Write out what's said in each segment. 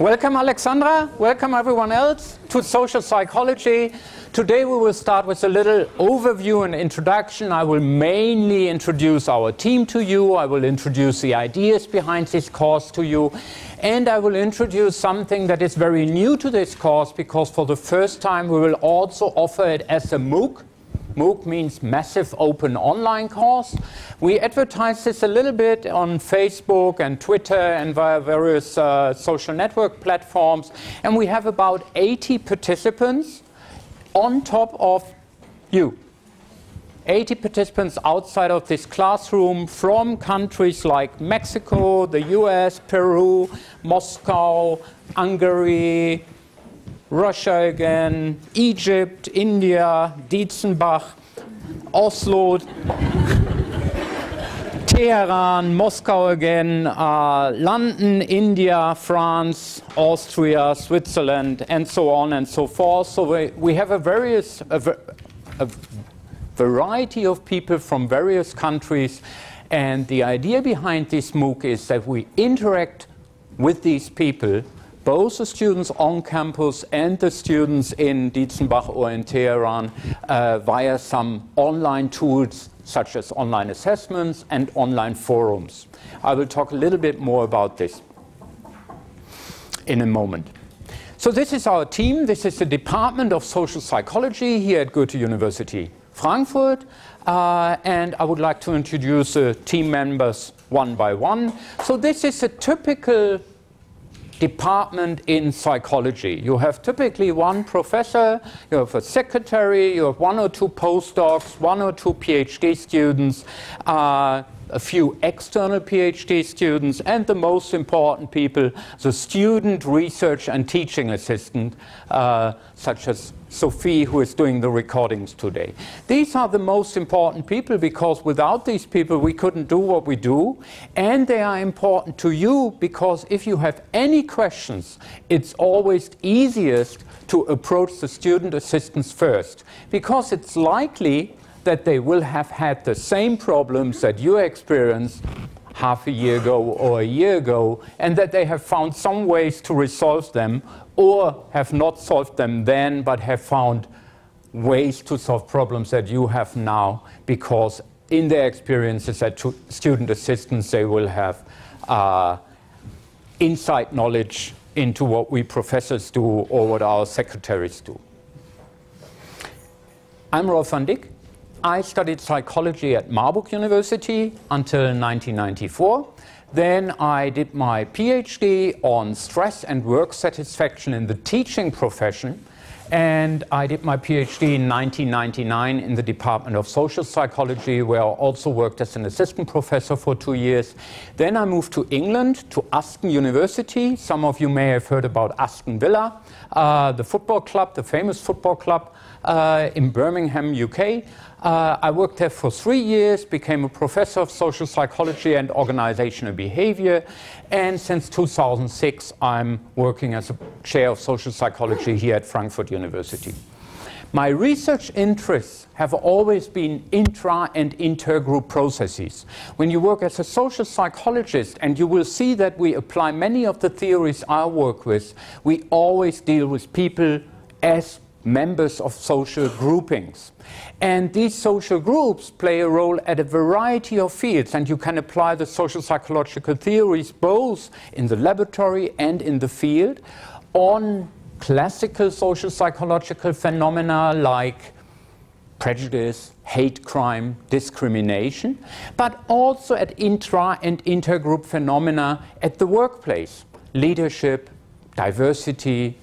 Welcome, Alexandra. Welcome, everyone else, to social psychology. Today, we will start with a little overview and introduction. I will mainly introduce our team to you. I will introduce the ideas behind this course to you. And I will introduce something that is very new to this course because for the first time, we will also offer it as a MOOC MOOC means Massive Open Online Course. We advertise this a little bit on Facebook and Twitter and via various uh, social network platforms. And we have about 80 participants on top of you. 80 participants outside of this classroom from countries like Mexico, the US, Peru, Moscow, Hungary, Russia again, Egypt, India, Dietzenbach, Oslo, Tehran, Moscow again, uh, London, India, France, Austria, Switzerland, and so on and so forth. So we, we have a various a, a variety of people from various countries, and the idea behind this MOOC is that we interact with these people both the students on campus and the students in Dietzenbach or in Tehran uh, via some online tools such as online assessments and online forums. I will talk a little bit more about this in a moment. So this is our team. This is the Department of Social Psychology here at Goethe University Frankfurt. Uh, and I would like to introduce the team members one by one. So this is a typical department in psychology. You have typically one professor, you have a secretary, you have one or two postdocs, one or two PhD students, uh, a few external PhD students, and the most important people, the student, research, and teaching assistant, uh, such as Sophie, who is doing the recordings today. These are the most important people because without these people, we couldn't do what we do. And they are important to you because if you have any questions, it's always easiest to approach the student assistants first because it's likely that they will have had the same problems that you experienced half a year ago or a year ago, and that they have found some ways to resolve them or have not solved them then but have found ways to solve problems that you have now because in their experiences as student assistants they will have uh, insight knowledge into what we professors do or what our secretaries do. I'm Rolf van Dick. I studied psychology at Marburg University until 1994. Then I did my PhD on stress and work satisfaction in the teaching profession. And I did my PhD in 1999 in the Department of Social Psychology, where I also worked as an assistant professor for two years. Then I moved to England, to Aston University. Some of you may have heard about Aston Villa, uh, the football club, the famous football club uh, in Birmingham, UK. Uh, I worked there for three years, became a professor of social psychology and organizational behavior, and since 2006, I'm working as a chair of social psychology here at Frankfurt University. My research interests have always been intra and intergroup processes. When you work as a social psychologist, and you will see that we apply many of the theories I work with, we always deal with people as members of social groupings. And these social groups play a role at a variety of fields, and you can apply the social psychological theories both in the laboratory and in the field on classical social psychological phenomena like prejudice, hate crime, discrimination, but also at intra and intergroup phenomena at the workplace leadership, diversity,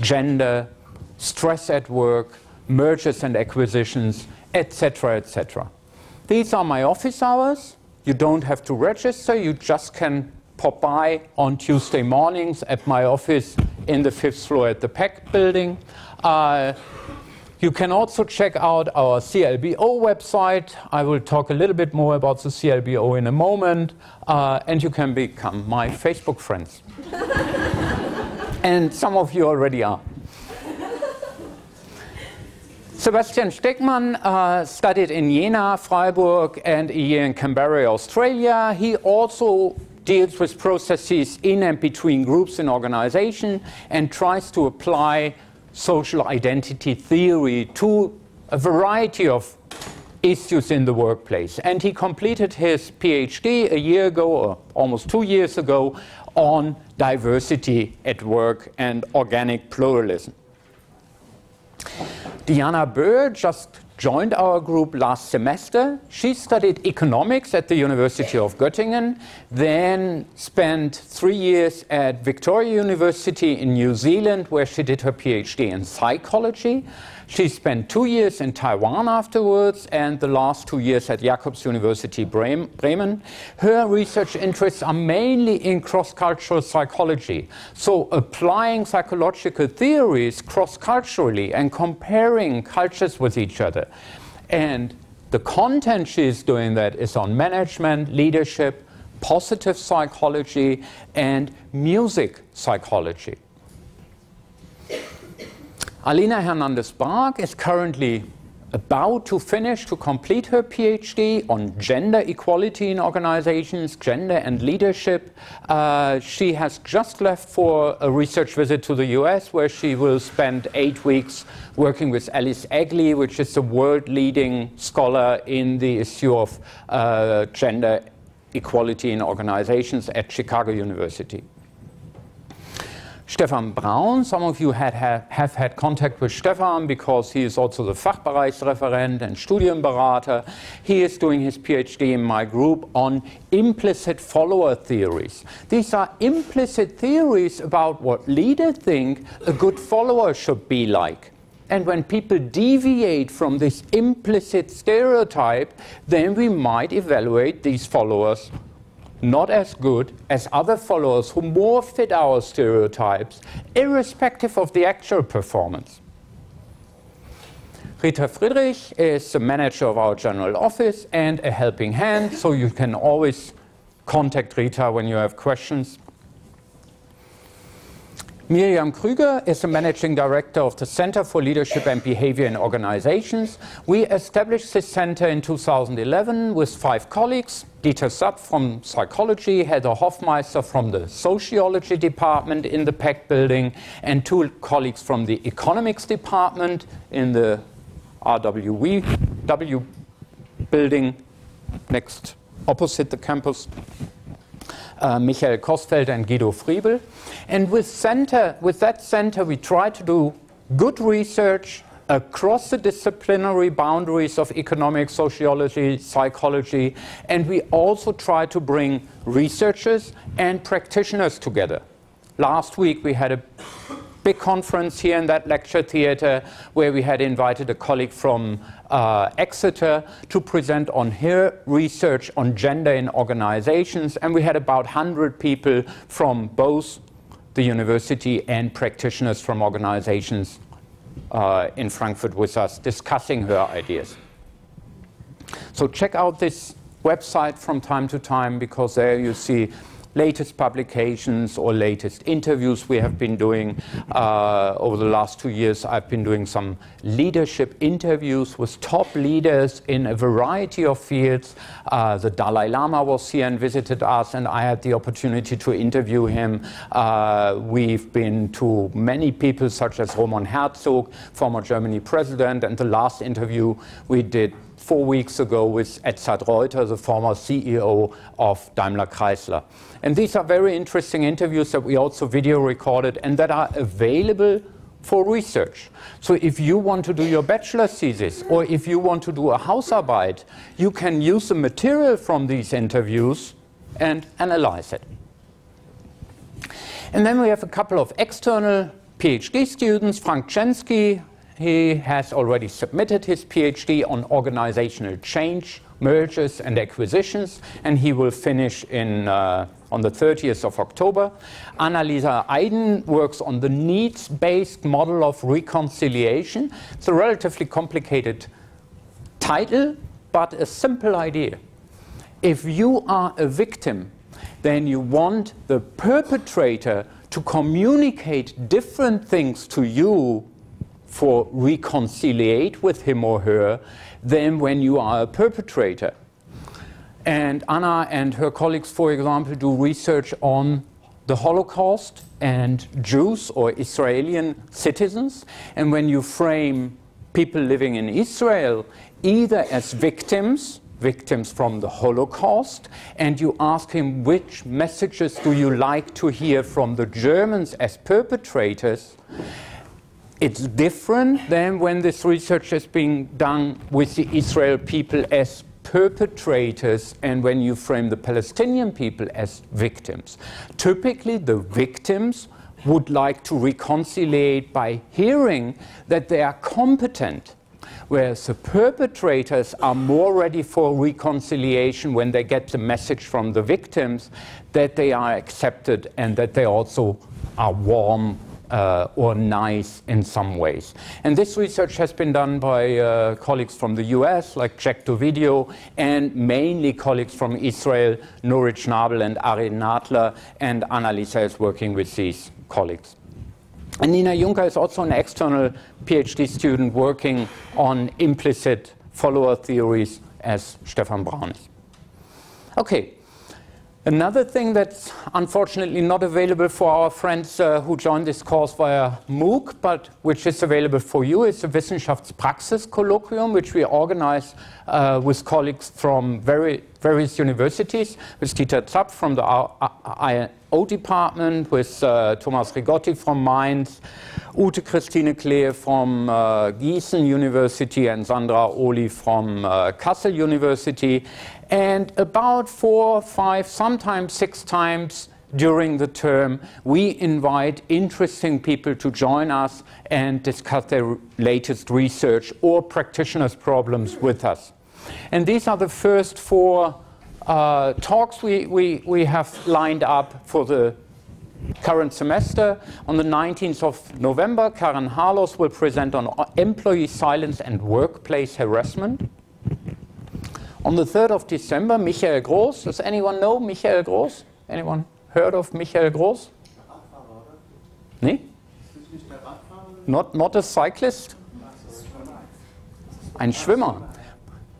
gender, stress at work, mergers and acquisitions, etc., etc. These are my office hours. You don't have to register. You just can pop by on Tuesday mornings at my office in the fifth floor at the PEG building. Uh, you can also check out our CLBO website. I will talk a little bit more about the CLBO in a moment. Uh, and you can become my Facebook friends. and some of you already are. Sebastian Stegmann uh, studied in Jena, Freiburg, and a year in Canberra, Australia. He also deals with processes in and between groups in organization, and tries to apply social identity theory to a variety of issues in the workplace. And he completed his PhD a year ago, or almost two years ago, on diversity at work and organic pluralism. Diana Boer just joined our group last semester. She studied economics at the University of Göttingen, then spent three years at Victoria University in New Zealand, where she did her PhD in psychology. She spent two years in Taiwan afterwards and the last two years at Jacobs University Bremen. Her research interests are mainly in cross cultural psychology, so applying psychological theories cross culturally and comparing cultures with each other. And the content she's doing that is on management, leadership, positive psychology, and music psychology. Alina Hernandez Bark is currently about to finish to complete her PhD on gender equality in organizations, gender and leadership. Uh, she has just left for a research visit to the US where she will spend eight weeks working with Alice Eagly, which is the world leading scholar in the issue of uh, gender equality in organizations at Chicago University. Stefan Braun, some of you had, have, have had contact with Stefan because he is also the Fachbereichsreferent and Studienberater. He is doing his PhD in my group on implicit follower theories. These are implicit theories about what leaders think a good follower should be like. And when people deviate from this implicit stereotype, then we might evaluate these followers not as good as other followers who more fit our stereotypes, irrespective of the actual performance. Rita Friedrich is the manager of our general office and a helping hand, so you can always contact Rita when you have questions. Miriam Krüger is the managing director of the Center for Leadership and Behavior in Organizations. We established this center in 2011 with five colleagues. Dieter Zapf from psychology, Heather Hofmeister from the sociology department in the PEG building, and two colleagues from the economics department in the RWW building next opposite the campus uh, Michael Kosfeld and Guido Friebel. And with, center, with that center, we try to do good research across the disciplinary boundaries of economics, sociology, psychology, and we also try to bring researchers and practitioners together. Last week we had a big conference here in that lecture theater where we had invited a colleague from uh, Exeter to present on her research on gender in organizations. And we had about 100 people from both the university and practitioners from organizations uh, in Frankfurt with us discussing her ideas. So check out this website from time to time because there you see latest publications or latest interviews we have been doing. Uh, over the last two years, I've been doing some leadership interviews with top leaders in a variety of fields. Uh, the Dalai Lama was here and visited us, and I had the opportunity to interview him. Uh, we've been to many people, such as Roman Herzog, former Germany president, and the last interview we did four weeks ago with Edzard Reuter, the former CEO of Daimler Chrysler. And these are very interesting interviews that we also video recorded and that are available for research. So if you want to do your bachelor's thesis or if you want to do a Hausarbeit, you can use the material from these interviews and analyze it. And then we have a couple of external PhD students, Frank Chensky, he has already submitted his PhD on organizational change, mergers and acquisitions, and he will finish in, uh, on the 30th of October. Annalisa Eiden works on the needs-based model of reconciliation. It's a relatively complicated title, but a simple idea. If you are a victim, then you want the perpetrator to communicate different things to you for reconciliate with him or her than when you are a perpetrator. And Anna and her colleagues, for example, do research on the Holocaust and Jews or Israeli citizens. And when you frame people living in Israel either as victims, victims from the Holocaust, and you ask him which messages do you like to hear from the Germans as perpetrators, it's different than when this research is being done with the Israel people as perpetrators and when you frame the Palestinian people as victims. Typically, the victims would like to reconcile by hearing that they are competent, whereas the perpetrators are more ready for reconciliation when they get the message from the victims that they are accepted and that they also are warm uh, or nice in some ways. And this research has been done by uh, colleagues from the US, like Jack Dovidio, and mainly colleagues from Israel, Nurit Shnabel and Arie Nadler, and Annalisa is working with these colleagues. And Nina Junker is also an external PhD student working on implicit follower theories as Stefan Braun is. Okay, Another thing that's unfortunately not available for our friends uh, who joined this course via MOOC, but which is available for you, is the Wissenschaftspraxis Colloquium, which we organize uh, with colleagues from very, various universities, with Dieter Zapf from the IO department, with uh, Thomas Rigotti from Mainz, Ute Christine Klehe from uh, Gießen University, and Sandra Ohly from uh, Kassel University. And about four, five, sometimes six times during the term, we invite interesting people to join us and discuss their latest research or practitioners' problems with us. And these are the first four uh, talks we, we, we have lined up for the current semester. On the 19th of November, Karen Harlos will present on employee silence and workplace harassment. On the 3rd of December, Michael Groß. Does anyone know Michael Groß? Anyone heard of Michael Groß? Nee? Not, not a cyclist? Ein Schwimmer.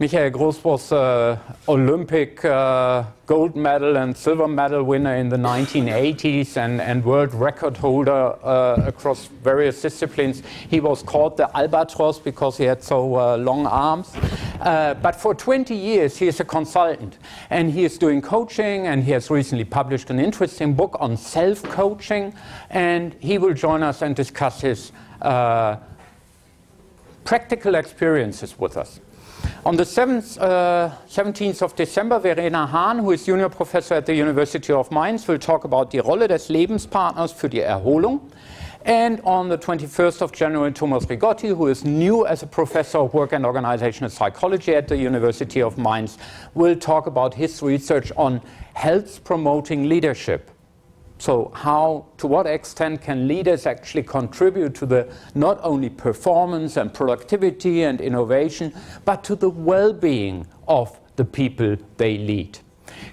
Michael Groß was uh, Olympic uh, gold medal and silver medal winner in the 1980s and, and world record holder uh, across various disciplines. He was called the albatross because he had so uh, long arms. Uh, but for 20 years, he is a consultant and he is doing coaching and he has recently published an interesting book on self-coaching and he will join us and discuss his uh, practical experiences with us. On the 7th, uh, 17th of December, Verena Hahn, who is junior professor at the University of Mainz, will talk about die Rolle des Lebenspartners für die Erholung. And on the 21st of January, Thomas Rigotti, who is new as a professor of work and organizational psychology at the University of Mainz, will talk about his research on health promoting leadership. So how, to what extent can leaders actually contribute to the not only performance and productivity and innovation, but to the well-being of the people they lead?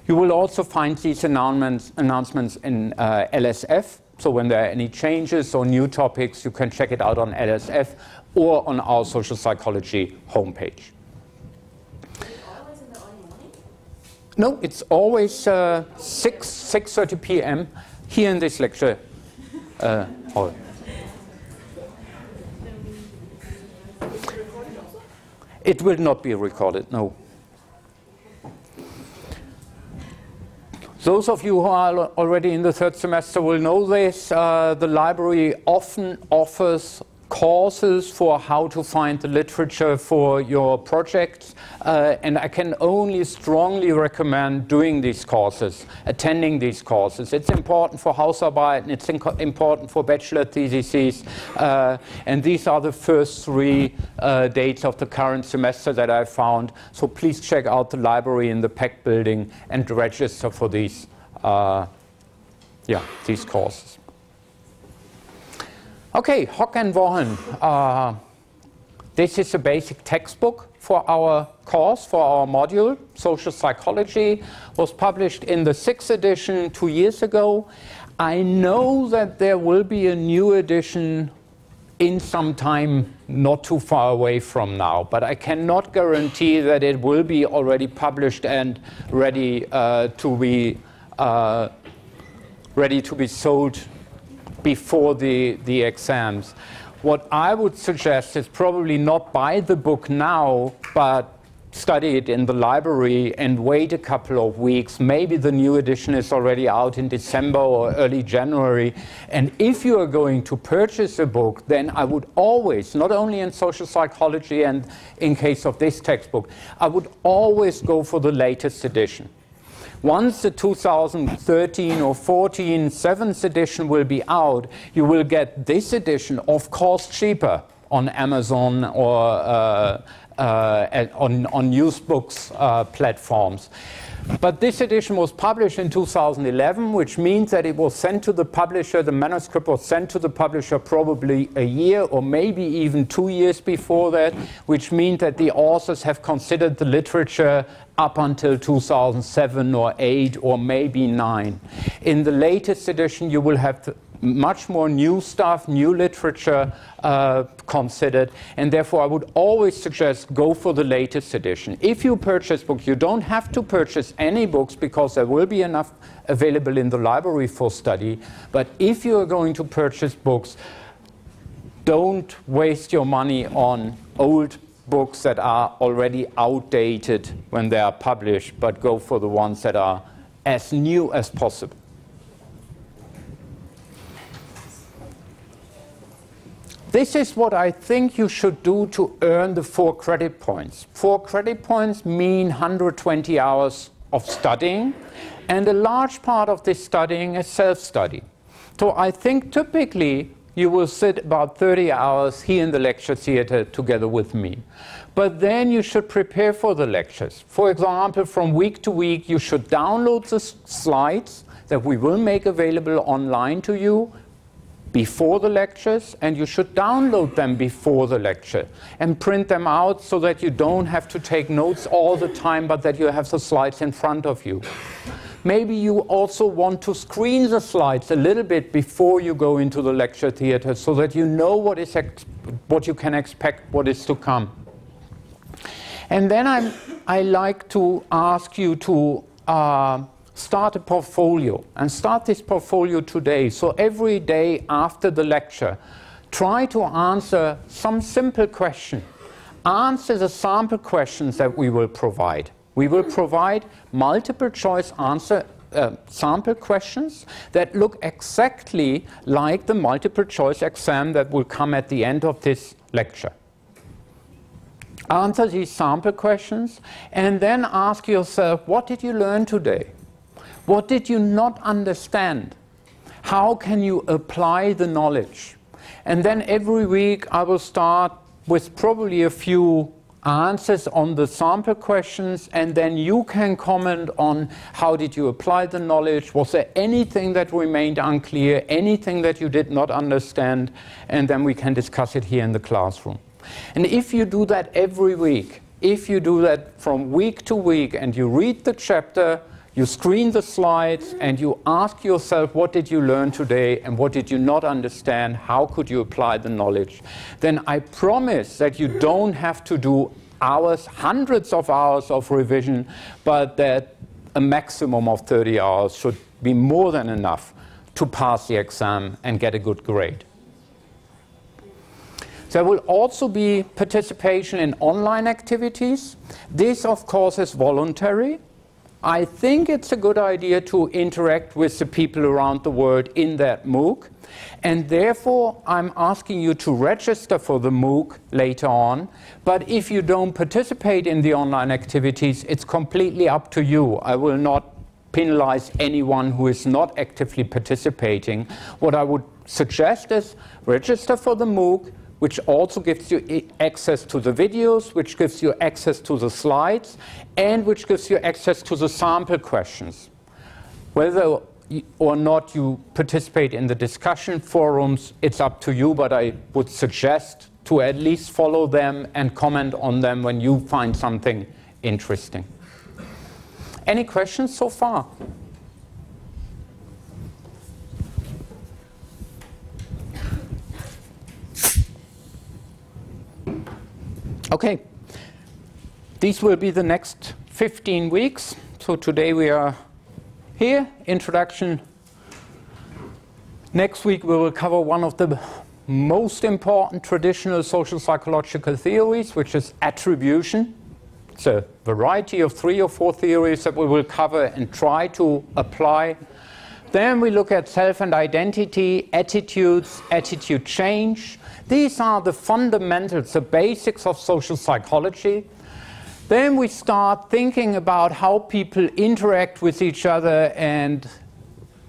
You will also find these announcements, announcements in uh, LSF. So when there are any changes or new topics, you can check it out on LSF or on our social psychology homepage. No, it's always uh, 6, 6.30 p.m here in this lecture uh, hall. It will not be recorded, no. Those of you who are already in the third semester will know this. Uh, the library often offers courses for how to find the literature for your projects. Uh, and I can only strongly recommend doing these courses, attending these courses. It's important for Hausarbeit, it's important for bachelor theses. Uh, and these are the first three uh, dates of the current semester that I found. So please check out the library in the PEG building and register for these, uh, yeah, these courses. Okay, Hogg and Vaughan. Uh, this is a basic textbook for our course, for our module. Social Psychology was published in the sixth edition two years ago. I know that there will be a new edition in some time not too far away from now. But I cannot guarantee that it will be already published and ready uh, to be uh, ready to be sold before the, the exams. What I would suggest is probably not buy the book now, but study it in the library and wait a couple of weeks. Maybe the new edition is already out in December or early January. And if you are going to purchase a book, then I would always, not only in social psychology and in case of this textbook, I would always go for the latest edition. Once the 2013 or 14 seventh edition will be out, you will get this edition, of course, cheaper on Amazon or uh, uh, on, on Newsbooks uh, platforms. But this edition was published in 2011, which means that it was sent to the publisher, the manuscript was sent to the publisher probably a year or maybe even two years before that, which means that the authors have considered the literature up until 2007 or 8 or maybe 9. In the latest edition, you will have much more new stuff, new literature uh, considered, and therefore I would always suggest go for the latest edition. If you purchase books, you don't have to purchase any books because there will be enough available in the library for study, but if you are going to purchase books, don't waste your money on old books that are already outdated when they are published, but go for the ones that are as new as possible. This is what I think you should do to earn the four credit points. Four credit points mean 120 hours of studying, and a large part of this studying is self-study. So I think typically you will sit about 30 hours here in the lecture theater together with me. But then you should prepare for the lectures. For example, from week to week, you should download the slides that we will make available online to you before the lectures and you should download them before the lecture and print them out so that you don't have to take notes all the time but that you have the slides in front of you. Maybe you also want to screen the slides a little bit before you go into the lecture theater so that you know what, is what you can expect, what is to come. And then I'm, I like to ask you to uh, start a portfolio and start this portfolio today. So every day after the lecture, try to answer some simple question. Answer the sample questions that we will provide. We will provide multiple choice answer uh, sample questions that look exactly like the multiple choice exam that will come at the end of this lecture. Answer these sample questions and then ask yourself, what did you learn today? What did you not understand? How can you apply the knowledge? And then every week I will start with probably a few answers on the sample questions and then you can comment on how did you apply the knowledge was there anything that remained unclear anything that you did not understand and then we can discuss it here in the classroom and if you do that every week if you do that from week to week and you read the chapter you screen the slides and you ask yourself, what did you learn today and what did you not understand? How could you apply the knowledge? Then I promise that you don't have to do hours, hundreds of hours of revision, but that a maximum of 30 hours should be more than enough to pass the exam and get a good grade. There will also be participation in online activities. This, of course, is voluntary. I think it's a good idea to interact with the people around the world in that MOOC. And therefore, I'm asking you to register for the MOOC later on. But if you don't participate in the online activities, it's completely up to you. I will not penalize anyone who is not actively participating. What I would suggest is register for the MOOC, which also gives you access to the videos, which gives you access to the slides, and which gives you access to the sample questions. Whether or not you participate in the discussion forums, it's up to you, but I would suggest to at least follow them and comment on them when you find something interesting. Any questions so far? Okay. These will be the next 15 weeks. So today we are here, introduction. Next week we will cover one of the most important traditional social psychological theories, which is attribution. It's a variety of three or four theories that we will cover and try to apply. Then we look at self and identity, attitudes, attitude change. These are the fundamentals, the basics of social psychology. Then we start thinking about how people interact with each other and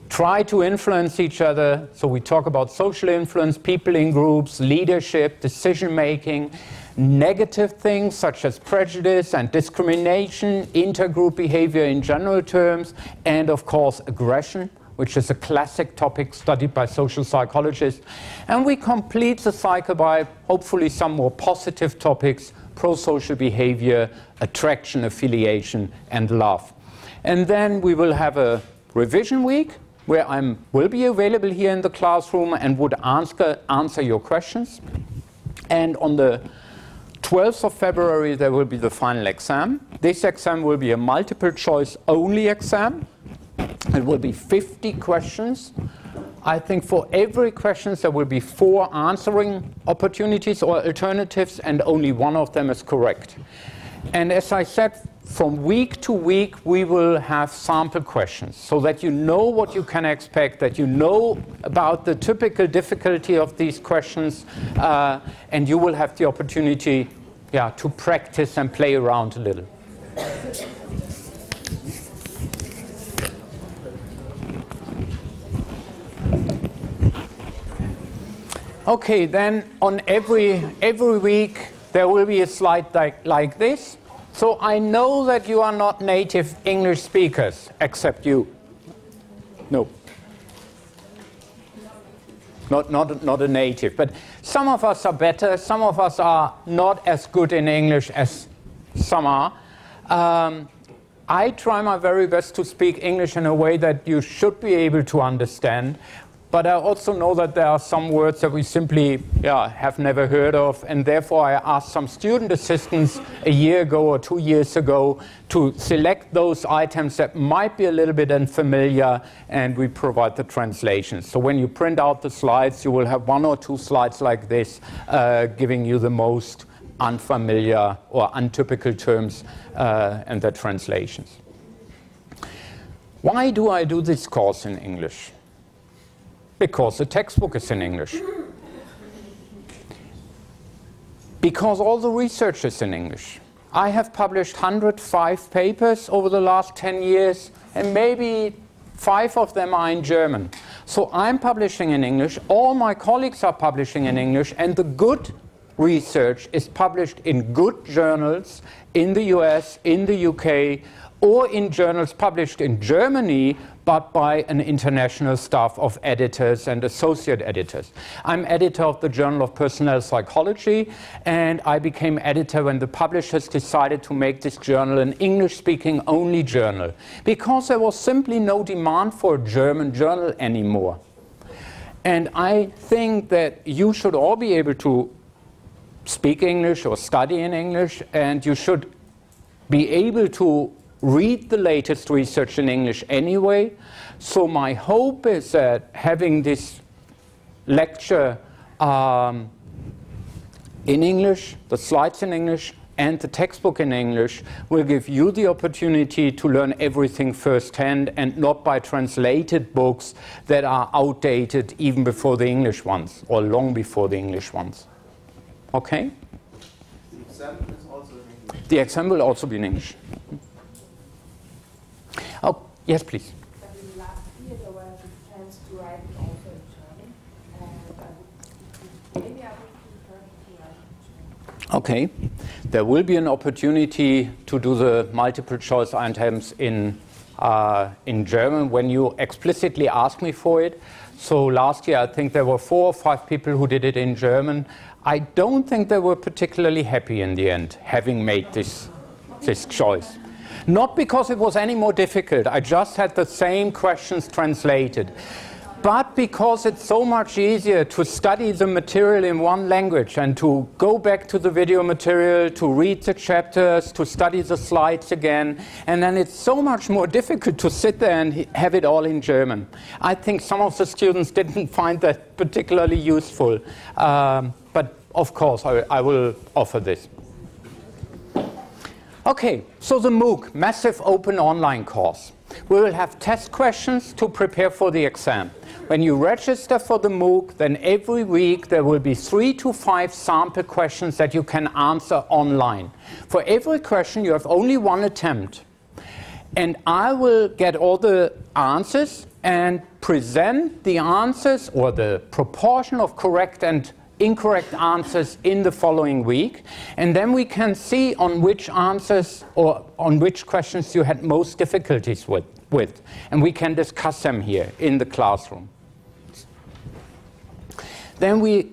try to influence each other. So we talk about social influence, people in groups, leadership, decision making, negative things such as prejudice and discrimination, intergroup behavior in general terms, and of course aggression, which is a classic topic studied by social psychologists. And we complete the cycle by hopefully some more positive topics, pro-social behavior, attraction, affiliation, and love. And then we will have a revision week where I will be available here in the classroom and would answer, answer your questions. And on the 12th of February, there will be the final exam. This exam will be a multiple choice only exam. It will be 50 questions. I think for every question there will be four answering opportunities or alternatives and only one of them is correct. And as I said, from week to week, we will have sample questions so that you know what you can expect, that you know about the typical difficulty of these questions, uh, and you will have the opportunity yeah, to practice and play around a little. Okay, then on every, every week there will be a slide like, like this. So I know that you are not native English speakers, except you. No. Not, not, not a native. But some of us are better, some of us are not as good in English as some are. Um, I try my very best to speak English in a way that you should be able to understand. But I also know that there are some words that we simply yeah, have never heard of, and therefore I asked some student assistants a year ago or two years ago to select those items that might be a little bit unfamiliar, and we provide the translations. So when you print out the slides, you will have one or two slides like this, uh, giving you the most unfamiliar or untypical terms uh, and their translations. Why do I do this course in English? Because the textbook is in English. Because all the research is in English. I have published 105 papers over the last 10 years, and maybe five of them are in German. So I'm publishing in English, all my colleagues are publishing in English, and the good research is published in good journals in the US, in the UK, or in journals published in Germany but by an international staff of editors and associate editors. I'm editor of the Journal of Personnel Psychology, and I became editor when the publishers decided to make this journal an English-speaking only journal, because there was simply no demand for a German journal anymore. And I think that you should all be able to speak English or study in English, and you should be able to read the latest research in English anyway. So my hope is that having this lecture um, in English, the slides in English, and the textbook in English will give you the opportunity to learn everything firsthand and not by translated books that are outdated even before the English ones or long before the English ones. Okay? The exam, the exam will also be in English. Oh, yes, please. Okay, there will be an opportunity to do the multiple choice items in uh, in German when you explicitly ask me for it. So last year, I think there were four or five people who did it in German. I don't think they were particularly happy in the end, having made this this choice. Not because it was any more difficult. I just had the same questions translated. But because it's so much easier to study the material in one language and to go back to the video material, to read the chapters, to study the slides again, and then it's so much more difficult to sit there and have it all in German. I think some of the students didn't find that particularly useful. Um, but of course, I, I will offer this. Okay, so the MOOC, Massive Open Online Course. We will have test questions to prepare for the exam. When you register for the MOOC, then every week there will be three to five sample questions that you can answer online. For every question, you have only one attempt. And I will get all the answers and present the answers or the proportion of correct and incorrect answers in the following week. And then we can see on which answers or on which questions you had most difficulties with. with. And we can discuss them here in the classroom. Then we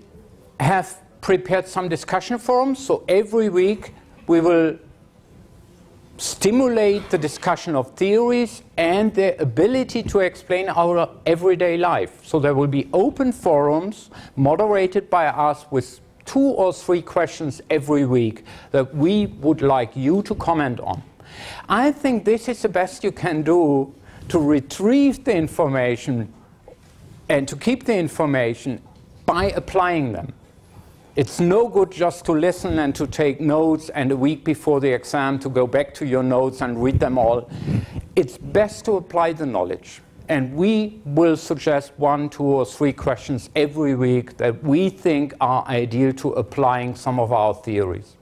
have prepared some discussion forums. So every week we will stimulate the discussion of theories and their ability to explain our everyday life. So there will be open forums moderated by us with two or three questions every week that we would like you to comment on. I think this is the best you can do to retrieve the information and to keep the information by applying them. It's no good just to listen and to take notes and a week before the exam to go back to your notes and read them all. It's best to apply the knowledge. And we will suggest one, two, or three questions every week that we think are ideal to applying some of our theories.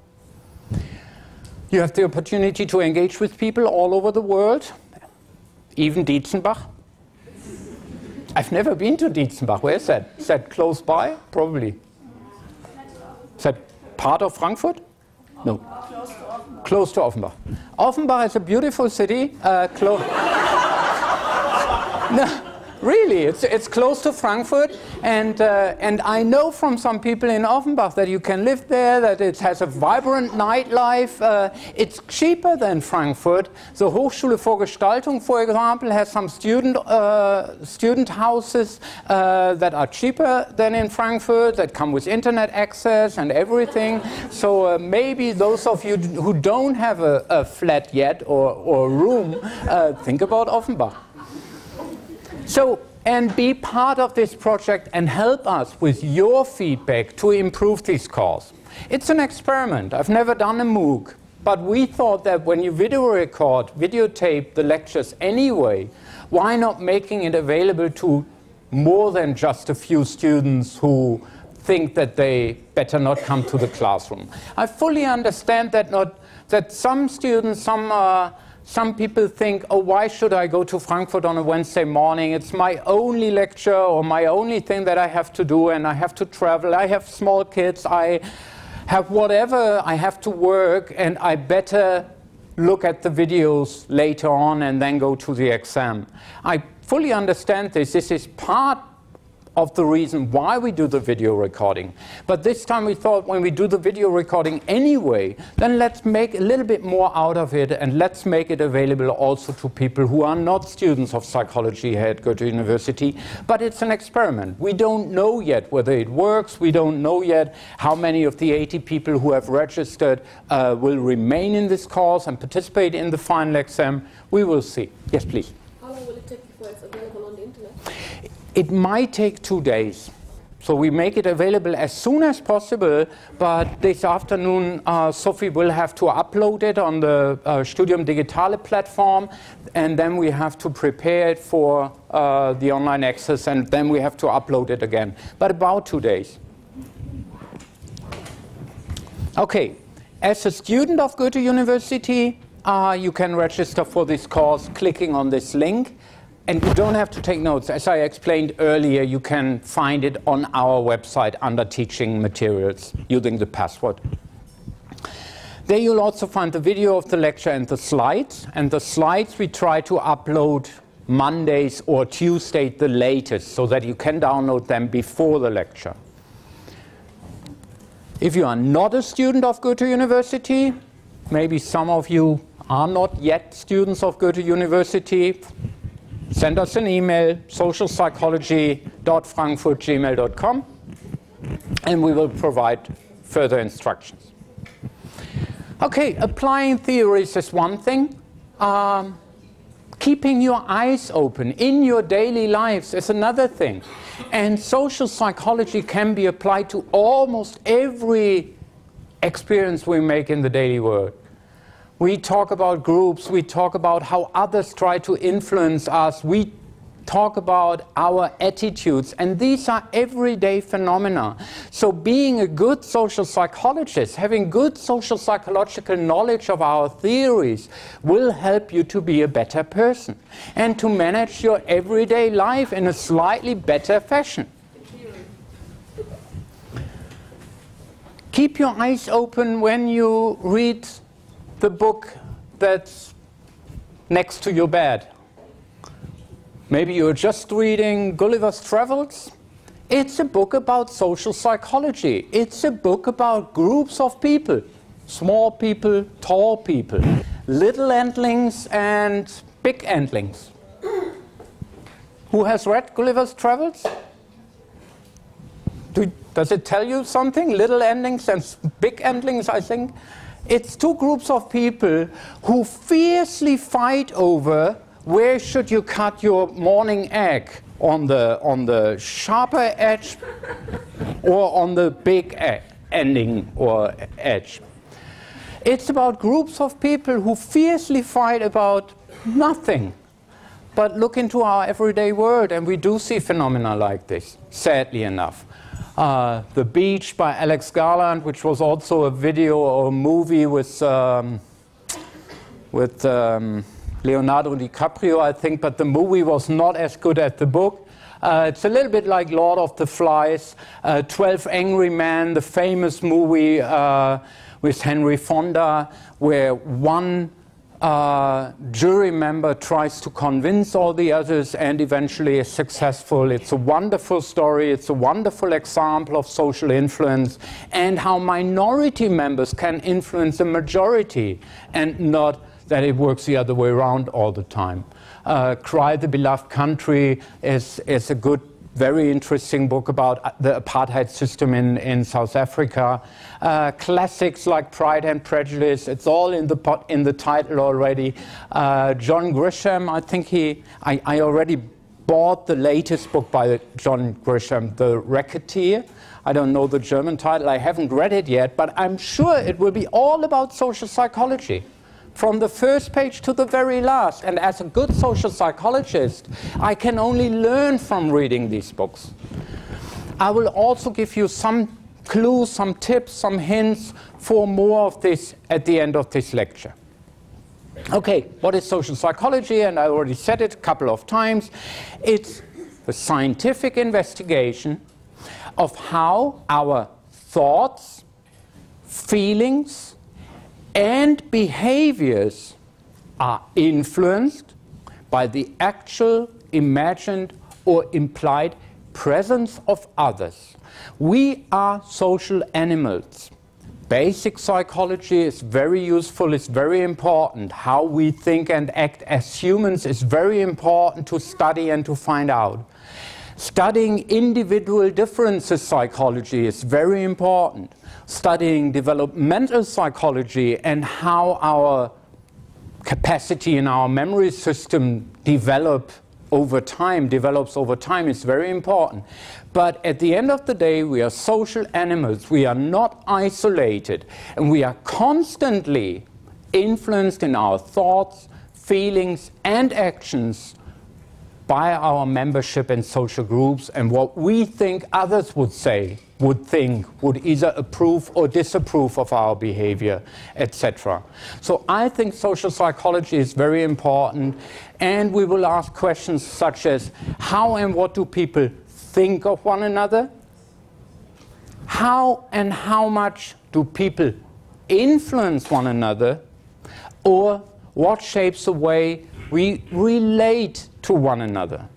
You have the opportunity to engage with people all over the world, even Dietzenbach. I've never been to Dietzenbach. Where is that? Is that close by? Probably. Is that part of Frankfurt? No. Close to Offenbach. Close to Offenbach. Offenbach is a beautiful city. Uh, close. no. Really, it's, it's close to Frankfurt, and, uh, and I know from some people in Offenbach that you can live there, that it has a vibrant nightlife. Uh, it's cheaper than Frankfurt. The Hochschule für Gestaltung, for example, has some student, uh, student houses uh, that are cheaper than in Frankfurt, that come with internet access and everything. So uh, maybe those of you who don't have a, a flat yet or, or room, uh, think about Offenbach. So, and be part of this project and help us with your feedback to improve this course. It's an experiment. I've never done a MOOC, but we thought that when you video record, videotape the lectures anyway, why not making it available to more than just a few students who think that they better not come to the classroom? I fully understand that not that some students, some uh, some people think, oh, why should I go to Frankfurt on a Wednesday morning? It's my only lecture or my only thing that I have to do, and I have to travel. I have small kids. I have whatever. I have to work, and I better look at the videos later on and then go to the exam. I fully understand this. This is part of the reason why we do the video recording. But this time we thought when we do the video recording anyway, then let's make a little bit more out of it and let's make it available also to people who are not students of psychology at Goethe University. But it's an experiment. We don't know yet whether it works. We don't know yet how many of the 80 people who have registered uh, will remain in this course and participate in the final exam. We will see. Yes, please. How long will it take before it's available on the internet? It might take two days. So we make it available as soon as possible, but this afternoon uh, Sophie will have to upload it on the uh, Studium Digitale platform, and then we have to prepare it for uh, the online access, and then we have to upload it again. But about two days. Okay, as a student of Goethe University, uh, you can register for this course clicking on this link. And you don't have to take notes. As I explained earlier, you can find it on our website under teaching materials using the password. There you'll also find the video of the lecture and the slides. And the slides we try to upload Mondays or Tuesday the latest so that you can download them before the lecture. If you are not a student of Goethe University, maybe some of you are not yet students of Goethe University, send us an email, socialpsychology.frankfurtgmail.com, and we will provide further instructions. Okay, applying theories is one thing. Um, keeping your eyes open in your daily lives is another thing. And social psychology can be applied to almost every experience we make in the daily world. We talk about groups, we talk about how others try to influence us, we talk about our attitudes, and these are everyday phenomena. So, being a good social psychologist, having good social psychological knowledge of our theories, will help you to be a better person and to manage your everyday life in a slightly better fashion. Keep your eyes open when you read the book that's next to your bed. Maybe you're just reading Gulliver's Travels. It's a book about social psychology. It's a book about groups of people small people, tall people, little entlings, and big entlings. Who has read Gulliver's Travels? Do, does it tell you something? Little endlings and big endlings, I think. It's two groups of people who fiercely fight over where should you cut your morning egg on the on the sharper edge or on the big ending or edge. It's about groups of people who fiercely fight about nothing. But look into our everyday world, and we do see phenomena like this, sadly enough. Uh, the Beach by Alex Garland, which was also a video or a movie with, um, with um, Leonardo DiCaprio, I think, but the movie was not as good as the book. Uh, it's a little bit like Lord of the Flies, uh, 12 Angry Men, the famous movie uh, with Henry Fonda, where one uh, jury member tries to convince all the others and eventually is successful. It's a wonderful story, it's a wonderful example of social influence and how minority members can influence the majority and not that it works the other way around all the time. Uh, Cry the Beloved Country is, is a good very interesting book about the apartheid system in, in South Africa. Uh, classics like Pride and Prejudice, it's all in the, in the title already. Uh, John Grisham, I think he, I, I already bought the latest book by John Grisham, The Racketeer. I don't know the German title, I haven't read it yet, but I'm sure it will be all about social psychology from the first page to the very last. And as a good social psychologist, I can only learn from reading these books. I will also give you some clues, some tips, some hints for more of this at the end of this lecture. Okay, what is social psychology? And I already said it a couple of times. It's the scientific investigation of how our thoughts, feelings, and behaviors are influenced by the actual, imagined, or implied presence of others. We are social animals. Basic psychology is very useful, it's very important. How we think and act as humans is very important to study and to find out. Studying individual differences psychology is very important studying developmental psychology and how our capacity in our memory system develop over time, develops over time is very important. But at the end of the day, we are social animals. We are not isolated. And we are constantly influenced in our thoughts, feelings, and actions by our membership in social groups and what we think others would say would think, would either approve or disapprove of our behavior, etc. So I think social psychology is very important, and we will ask questions such as how and what do people think of one another? How and how much do people influence one another? Or what shapes the way we relate to one another?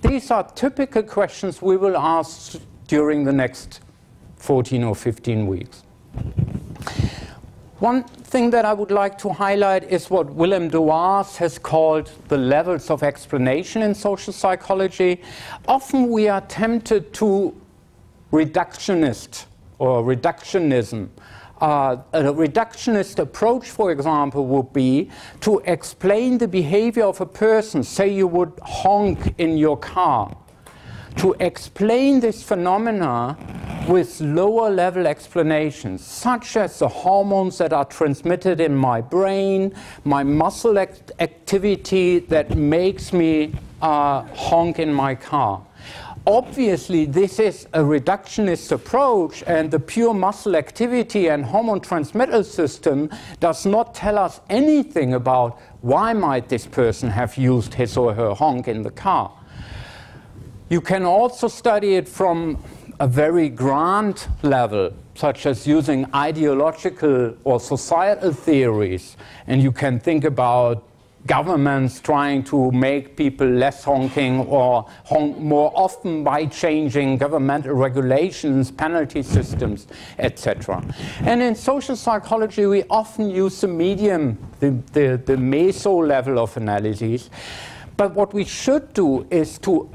These are typical questions we will ask during the next 14 or 15 weeks. One thing that I would like to highlight is what Willem Doise has called the levels of explanation in social psychology. Often we are tempted to reductionist or reductionism. Uh, a reductionist approach, for example, would be to explain the behavior of a person. Say you would honk in your car. To explain this phenomena with lower level explanations, such as the hormones that are transmitted in my brain, my muscle act activity that makes me uh, honk in my car. Obviously, this is a reductionist approach, and the pure muscle activity and hormone transmitter system does not tell us anything about why might this person have used his or her honk in the car. You can also study it from a very grand level, such as using ideological or societal theories. And you can think about governments trying to make people less honking or honk more often by changing governmental regulations, penalty systems, etc. And in social psychology, we often use the medium, the, the, the meso level of analyses. But what we should do is to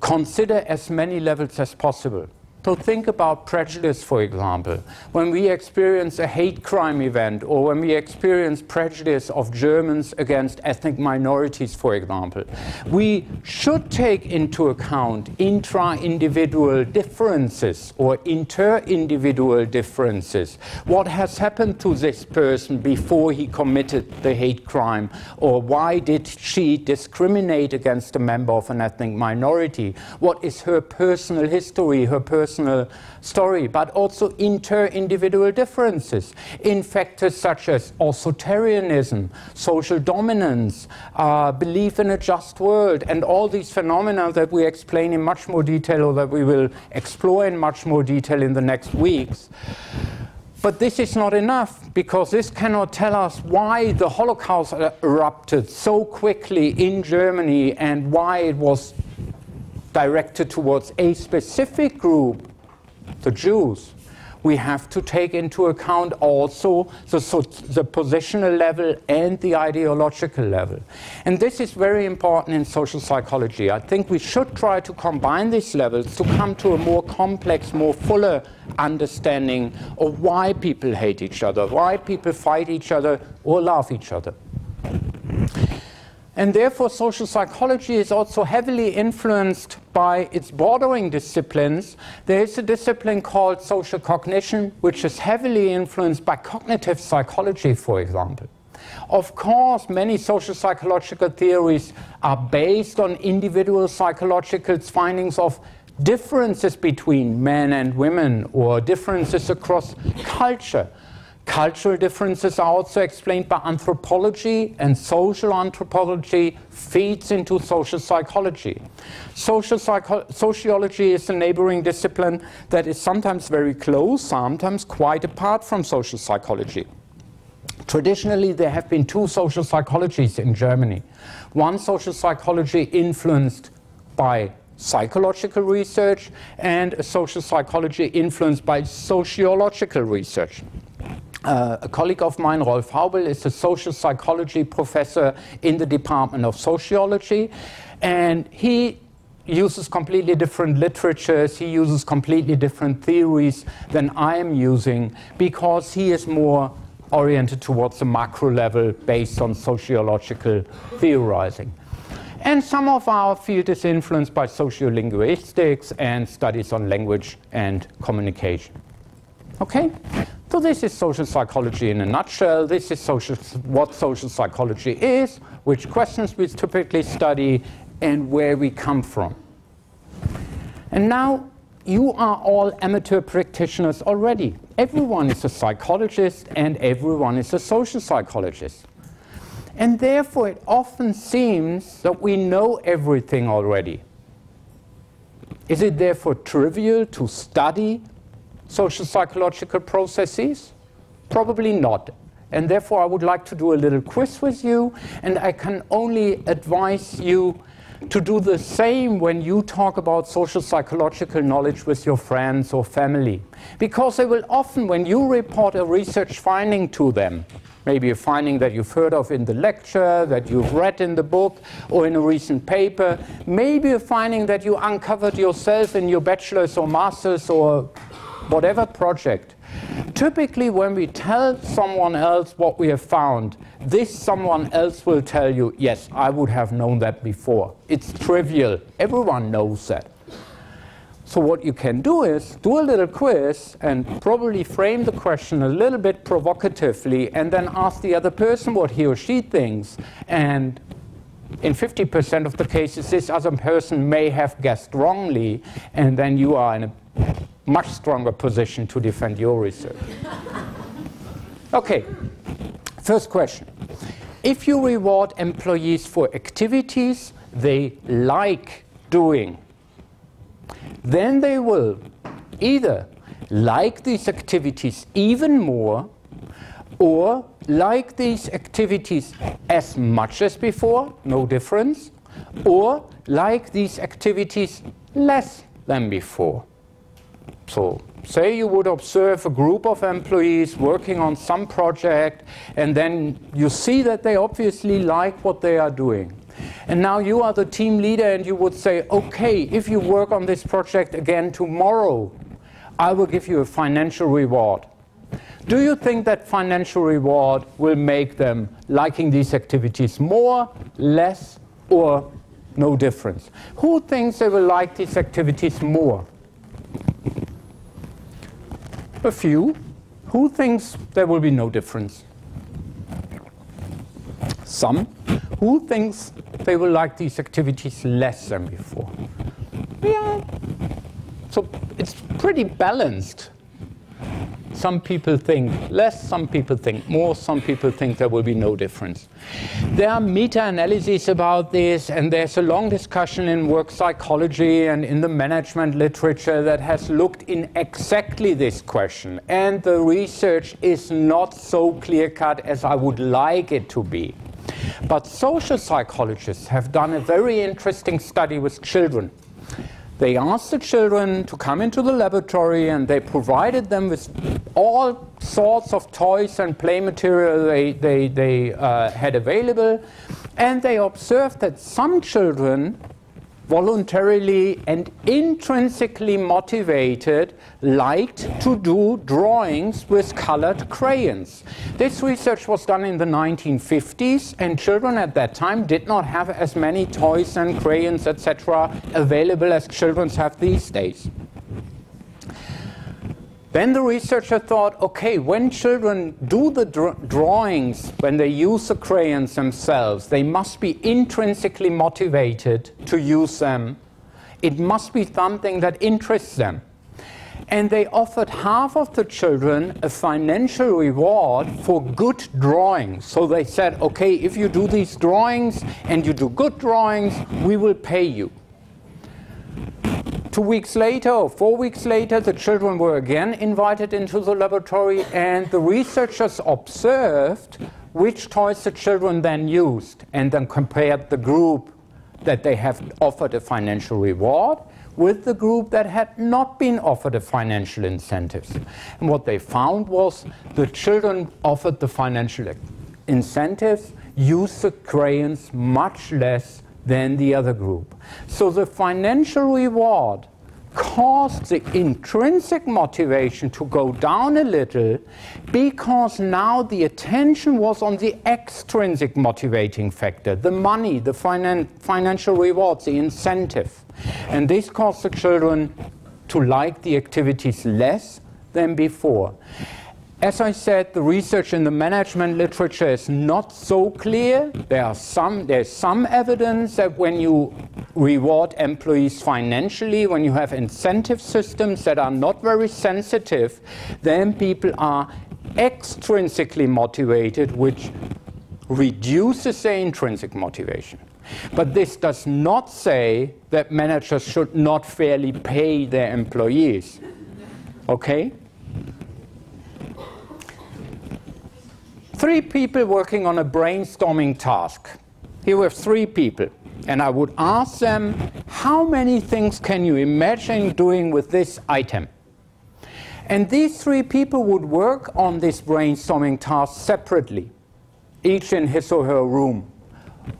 consider as many levels as possible. So think about prejudice, for example. When we experience a hate crime event or when we experience prejudice of Germans against ethnic minorities, for example, we should take into account intra-individual differences or inter-individual differences. What has happened to this person before he committed the hate crime or why did she discriminate against a member of an ethnic minority? What is her personal history, her personal personal story, but also inter-individual differences in factors such as authoritarianism, social dominance, uh, belief in a just world, and all these phenomena that we explain in much more detail or that we will explore in much more detail in the next weeks. But this is not enough because this cannot tell us why the Holocaust erupted so quickly in Germany and why it was directed towards a specific group, the Jews, we have to take into account also the, so the positional level and the ideological level. And this is very important in social psychology. I think we should try to combine these levels to come to a more complex, more fuller understanding of why people hate each other, why people fight each other or love each other. And therefore, social psychology is also heavily influenced by its bordering disciplines. There is a discipline called social cognition, which is heavily influenced by cognitive psychology, for example. Of course, many social psychological theories are based on individual psychological findings of differences between men and women or differences across culture. Cultural differences are also explained by anthropology, and social anthropology feeds into social psychology. Social psycho sociology is a neighboring discipline that is sometimes very close, sometimes quite apart from social psychology. Traditionally, there have been two social psychologies in Germany. One social psychology influenced by psychological research and a social psychology influenced by sociological research. Uh, a colleague of mine, Rolf Haubl, is a social psychology professor in the Department of Sociology, and he uses completely different literatures, he uses completely different theories than I am using because he is more oriented towards the macro level based on sociological theorizing. And some of our field is influenced by sociolinguistics and studies on language and communication. Okay? So this is social psychology in a nutshell. This is social, what social psychology is, which questions we typically study, and where we come from. And now you are all amateur practitioners already. Everyone is a psychologist and everyone is a social psychologist. And therefore, it often seems that we know everything already. Is it therefore trivial to study social psychological processes? Probably not. And therefore, I would like to do a little quiz with you, and I can only advise you to do the same when you talk about social psychological knowledge with your friends or family. Because they will often, when you report a research finding to them, maybe a finding that you've heard of in the lecture, that you've read in the book, or in a recent paper, maybe a finding that you uncovered yourself in your bachelor's or master's or whatever project. Typically, when we tell someone else what we have found, this someone else will tell you, yes, I would have known that before. It's trivial. Everyone knows that. So what you can do is do a little quiz and probably frame the question a little bit provocatively and then ask the other person what he or she thinks. And in 50% of the cases, this other person may have guessed wrongly, and then you are in a much stronger position to defend your research. okay, first question. If you reward employees for activities they like doing, then they will either like these activities even more or like these activities as much as before, no difference, or like these activities less than before. So say you would observe a group of employees working on some project and then you see that they obviously like what they are doing. And now you are the team leader and you would say, okay, if you work on this project again tomorrow, I will give you a financial reward. Do you think that financial reward will make them liking these activities more, less, or no difference? Who thinks they will like these activities more? A few. Who thinks there will be no difference? Some. Who thinks they will like these activities less than before? Yeah. So it's pretty balanced. Some people think less, some people think more, some people think there will be no difference. There are meta-analyses about this, and there's a long discussion in work psychology and in the management literature that has looked in exactly this question. And the research is not so clear-cut as I would like it to be. But social psychologists have done a very interesting study with children. They asked the children to come into the laboratory and they provided them with all sorts of toys and play material they, they, they uh, had available. And they observed that some children voluntarily and intrinsically motivated liked to do drawings with colored crayons. This research was done in the 1950s and children at that time did not have as many toys and crayons etc. available as children have these days. Then the researcher thought, okay, when children do the dr drawings, when they use the crayons themselves, they must be intrinsically motivated to use them. It must be something that interests them. And they offered half of the children a financial reward for good drawings. So they said, okay, if you do these drawings and you do good drawings, we will pay you. Two weeks later or four weeks later, the children were again invited into the laboratory and the researchers observed which toys the children then used and then compared the group that they have offered a financial reward with the group that had not been offered a financial incentive. And what they found was the children offered the financial incentives used the crayons much less than the other group. So the financial reward caused the intrinsic motivation to go down a little because now the attention was on the extrinsic motivating factor, the money, the finan financial rewards, the incentive. And this caused the children to like the activities less than before. As I said, the research in the management literature is not so clear. There are some, there's some evidence that when you reward employees financially, when you have incentive systems that are not very sensitive, then people are extrinsically motivated, which reduces their intrinsic motivation. But this does not say that managers should not fairly pay their employees. Okay? Three people working on a brainstorming task. Here we have three people. and I would ask them, how many things can you imagine doing with this item? And these three people would work on this brainstorming task separately, each in his or her room.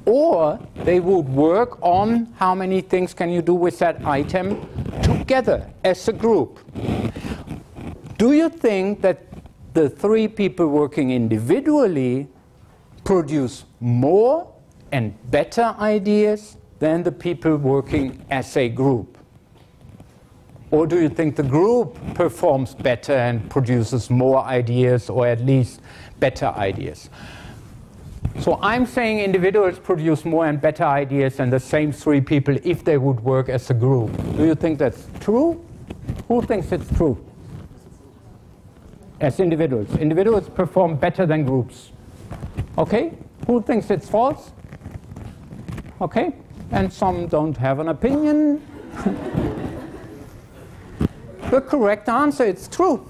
Or they would work on how many things can you do with that item together as a group. Do you think that the three people working individually produce more and better ideas than the people working as a group? Or do you think the group performs better and produces more ideas or at least better ideas? So I'm saying individuals produce more and better ideas than the same three people if they would work as a group. Do you think that's true? Who thinks it's true? As individuals. Individuals perform better than groups. Okay? Who thinks it's false? Okay? And some don't have an opinion. the correct answer, it's true.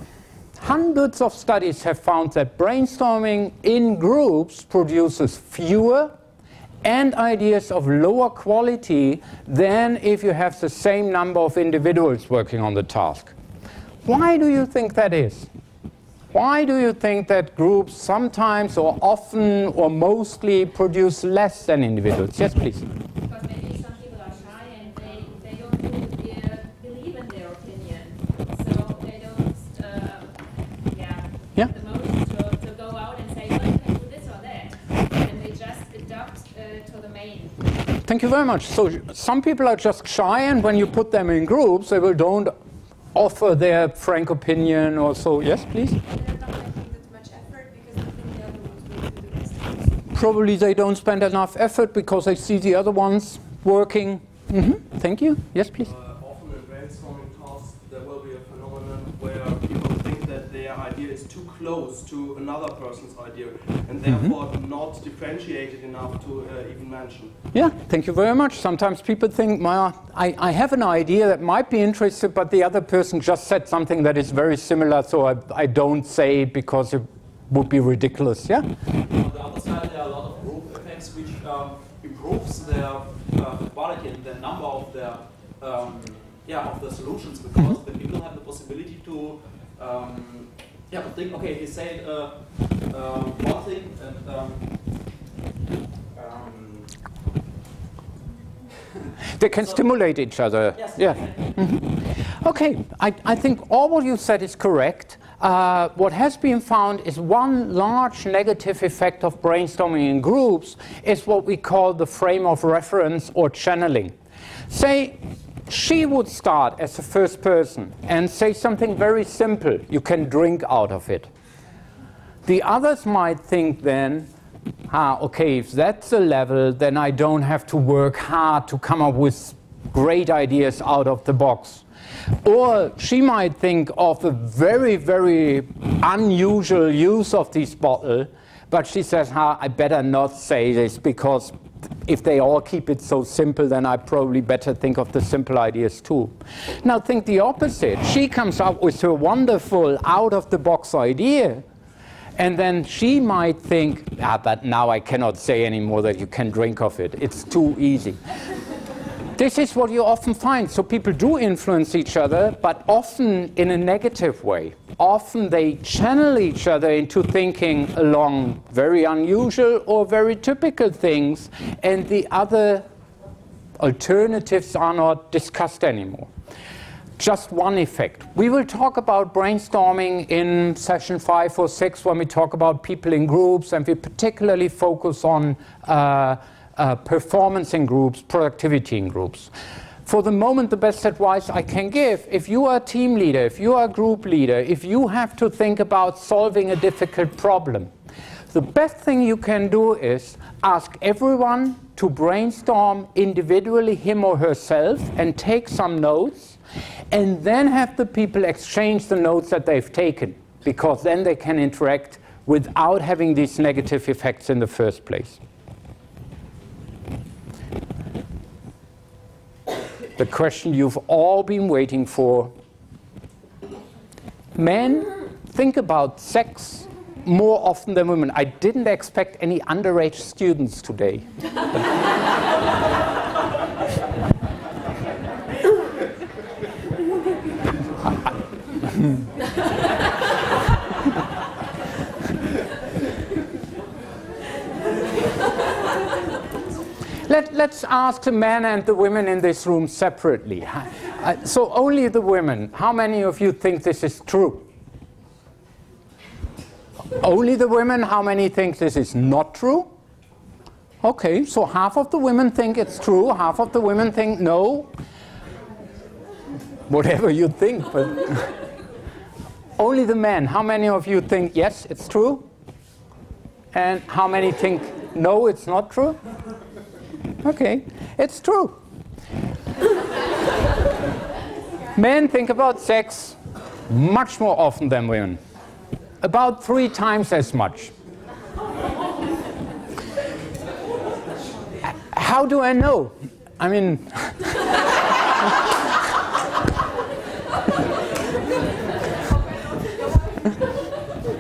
Hundreds of studies have found that brainstorming in groups produces fewer and ideas of lower quality than if you have the same number of individuals working on the task. Why do you think that is? Why do you think that groups sometimes or often or mostly produce less than individuals? Yes, please. Yeah. the most to, to go out and say, well, you can do this or that. And they just adapt uh, to the main. Thank you very much. So some people are just shy, and when you put them in groups, they will don't offer their frank opinion or so. Yes, please. Probably they don't spend enough effort because they see the other ones working. Mm -hmm. Thank you. Yes, please. Uh, often in brainstorming tasks, there will be a phenomenon where people think that their idea is too close to another person's idea and therefore mm -hmm. not differentiated enough to uh, even mention. Yeah, thank you very much. Sometimes people think, well, I, I have an idea that might be interesting, but the other person just said something that is very similar, so I, I don't say because it would be ridiculous. Yeah? On the other side, there are a lot of group effects which um, improves their uh, quality and the number of their um, yeah of the solutions because the people have the possibility to um, yeah to think okay he said uh, uh, one thing and um, um, They can So- stimulate each other. yes Yeah. okay. Okay, I, I think all what you said is correct. Uh, what has been found is one large negative effect of brainstorming in groups is what we call the frame of reference or channeling. Say, she would start as the first person and say something very simple. You can drink out of it. The others might think then, ah, okay, if that's the level, then I don't have to work hard to come up with great ideas out of the box. Or she might think of a very, very unusual use of this bottle, but she says, ah, I better not say this because if they all keep it so simple, then I probably better think of the simple ideas too. Now think the opposite. She comes up with her wonderful out of the box idea. And then she might think, ah, but now I cannot say anymore that you can drink of it. It's too easy. This is what you often find. So people do influence each other, but often in a negative way. Often they channel each other into thinking along very unusual or very typical things, and the other alternatives are not discussed anymore just one effect. We will talk about brainstorming in session five or six when we talk about people in groups, and we particularly focus on uh, uh, performance in groups, productivity in groups. For the moment, the best advice I can give if you are a team leader, if you are a group leader, if you have to think about solving a difficult problem, the best thing you can do is ask everyone to brainstorm individually, him or herself, and take some notes and then have the people exchange the notes that they've taken because then they can interact without having these negative effects in the first place. the question you've all been waiting for. Men think about sex more often than women. I didn't expect any underage students today. Let, let's ask the men and the women in this room separately. Uh, so only the women. How many of you think this is true? Only the women. How many think this is not true? Okay, so half of the women think it's true, half of the women think no. Whatever you think, but only the men. How many of you think yes, it's true? And how many think no, it's not true? Okay, it's true. Men think about sex much more often than women, about three times as much. How do I know? I mean,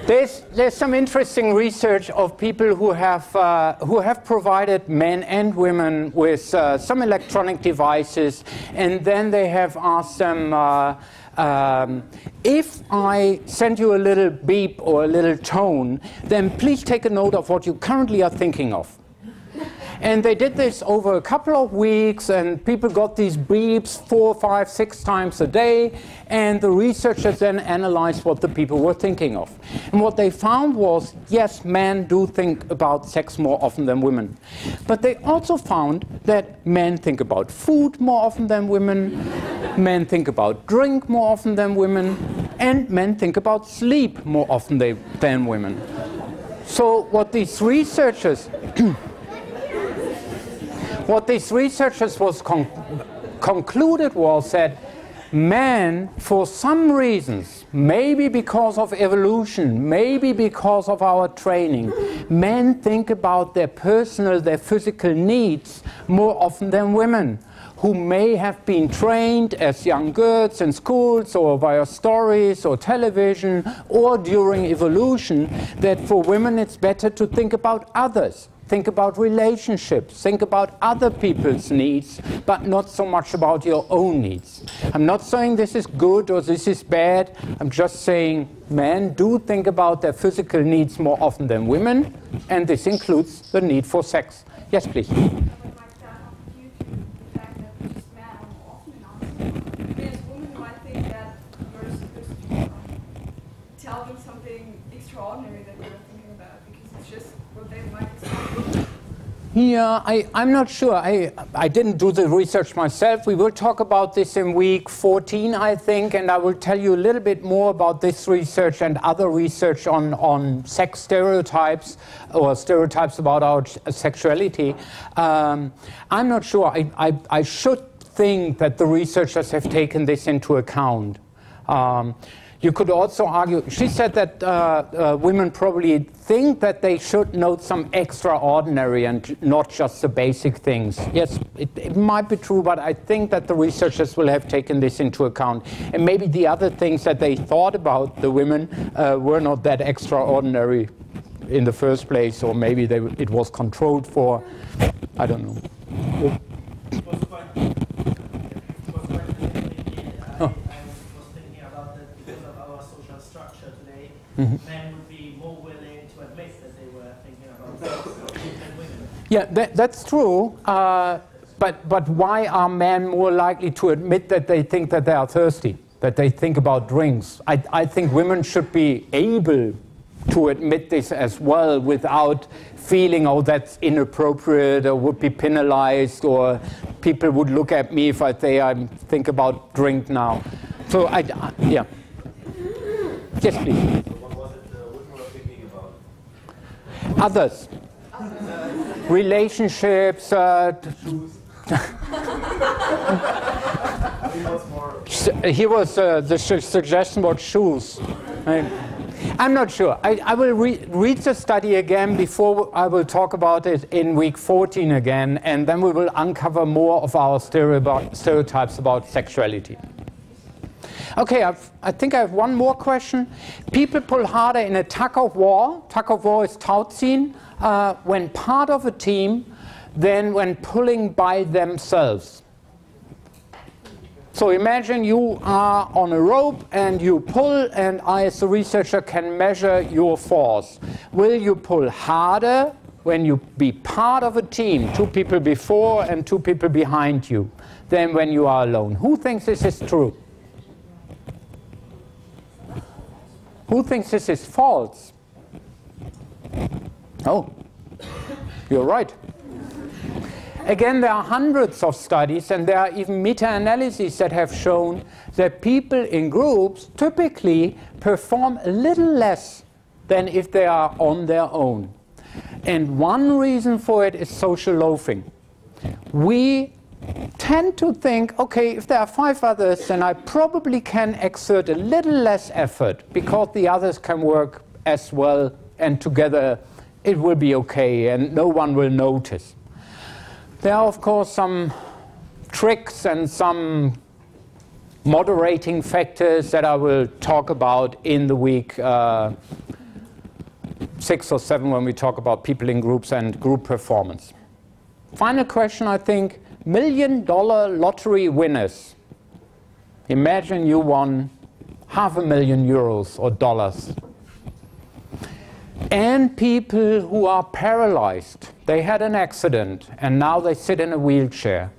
There's, there's some interesting research of people who have, uh, who have provided men and women with uh, some electronic devices, and then they have asked them uh, um, if I send you a little beep or a little tone, then please take a note of what you currently are thinking of. And they did this over a couple of weeks, and people got these beeps four, five, six times a day. And the researchers then analyzed what the people were thinking of. And what they found was yes, men do think about sex more often than women. But they also found that men think about food more often than women, men think about drink more often than women, and men think about sleep more often they, than women. So, what these researchers what these researchers was con concluded was that men, for some reasons, maybe because of evolution, maybe because of our training, men think about their personal, their physical needs more often than women who may have been trained as young girls in schools or via stories or television or during evolution that for women it's better to think about others Think about relationships. Think about other people's needs, but not so much about your own needs. I'm not saying this is good or this is bad. I'm just saying men do think about their physical needs more often than women, and this includes the need for sex. Yes, please. Yeah, I, I'm not sure. I, I didn't do the research myself. We will talk about this in week 14, I think, and I will tell you a little bit more about this research and other research on, on sex stereotypes or stereotypes about our sexuality. Um, I'm not sure. I, I, I, should think that the researchers have taken this into account. Um, you could also argue, she said that uh, uh, women probably think that they should know some extraordinary and not just the basic things. Yes, it, it, might be true, but I think that the researchers will have taken this into account. And maybe the other things that they thought about the women uh, were not that extraordinary in the first place, or maybe they, it was controlled for, I don't know. Mm-hmm. men would be more willing to admit that they were thinking about sex than women. Yeah, that, that's true. Uh, but, but why are men more likely to admit that they think that they are thirsty, that they think about drinks? I, I think women should be able to admit this as well without feeling, oh, that's inappropriate or would be penalized or people would look at me if I say I think about drink now. So, I, yeah. Yes, please. Others. Relationships. Uh, he was uh, the su suggestion about shoes. I, I'm not sure. I, I will re read the study again before I will talk about it in week 14 again, and then we will uncover more of our stereotypes about sexuality. Okay, I've, i think I have one more question. People pull harder in a tug of war. Tug of war is Tauziehen, uh, when part of a team than when pulling by themselves. So imagine you are on a rope and you pull, and I, as a researcher, can measure your force. Will you pull harder when you be part of a team, two people before and two people behind you, than when you are alone? Who thinks this is true? Who thinks this is false? Oh, you're right. Again, there are hundreds of studies and there are even meta-analyses that have shown that people in groups typically perform a little less than if they are on their own. And one reason for it is social loafing. We tend to think, okay, if there are five others, then I probably can exert a little less effort because the others can work as well and together it will be okay and no one will notice. There are, of course, some tricks and some moderating factors that I will talk about in the week uh, six or seven when we talk about people in groups and group performance. Final question, I think, million dollar lottery winners. Imagine you won half a million euros or dollars and people who are paralyzed. They had an accident and now they sit in a wheelchair.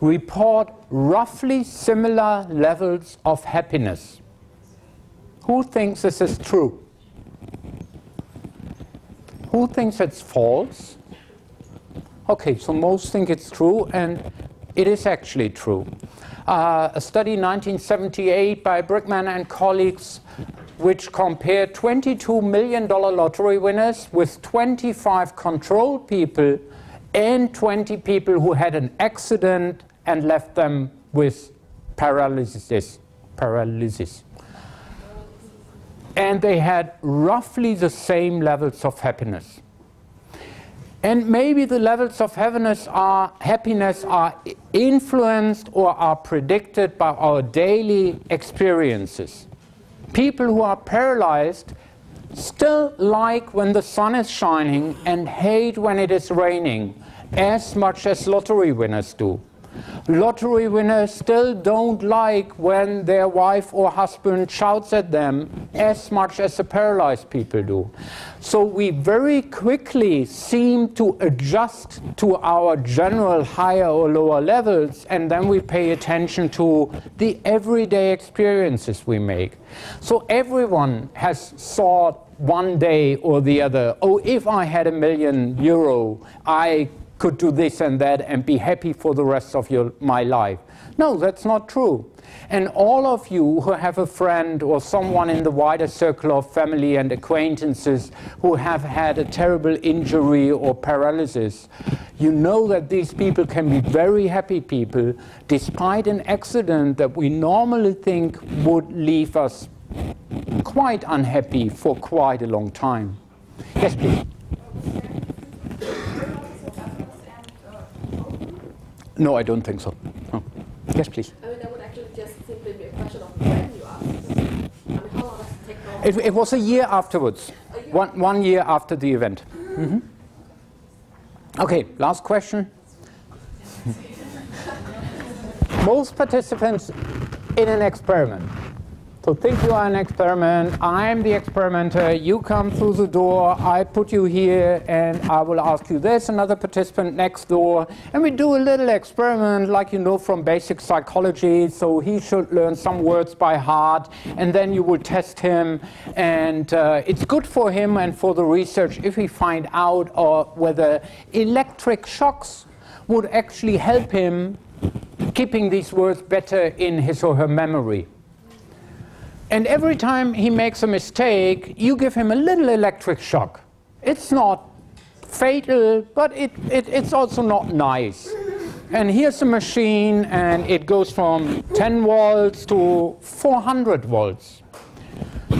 Report roughly similar levels of happiness. Who thinks this is true? Who thinks it's false? Okay, so most think it's true, and it is actually true. Uh, a study in 1978 by Brickman and colleagues which compared $22 million lottery winners with 25 control people and 20 people who had an accident and left them with paralysis. paralysis. And they had roughly the same levels of happiness. And maybe the levels of happiness are, happiness are influenced or are predicted by our daily experiences people who are paralyzed still like when the sun is shining and hate when it is raining as much as lottery winners do. Lottery winners still don't like when their wife or husband shouts at them as much as the paralyzed people do. So we very quickly seem to adjust to our general higher or lower levels, and then we pay attention to the everyday experiences we make. So everyone has thought one day or the other, oh, if I had a million euro, I could do this and that and be happy for the rest of your, my life. No, that's not true. And all of you who have a friend or someone in the wider circle of family and acquaintances who have had a terrible injury or paralysis, you know that these people can be very happy people despite an accident that we normally think would leave us quite unhappy for quite a long time. Yes, please. No, I don't think so. No. Yes, please. I mean, that would actually just simply be a question of when you ask. I mean, how long does it take? It, it was a year afterwards, year? One, one year after the event. Mm-hmm. Okay, last question. Most participants in an experiment so think you are an experiment, I'm the experimenter, you come through the door, I put you here, and I will ask you, there's another participant next door, and we do a little experiment like you know from basic psychology, so he should learn some words by heart, and then you will test him, and uh, it's good for him and for the research if we find out or whether electric shocks would actually help him keeping these words better in his or her memory. And every time he makes a mistake, you give him a little electric shock. It's not fatal, but it, it, it's also not nice. And here's a machine, and it goes from 10 volts to 400 volts.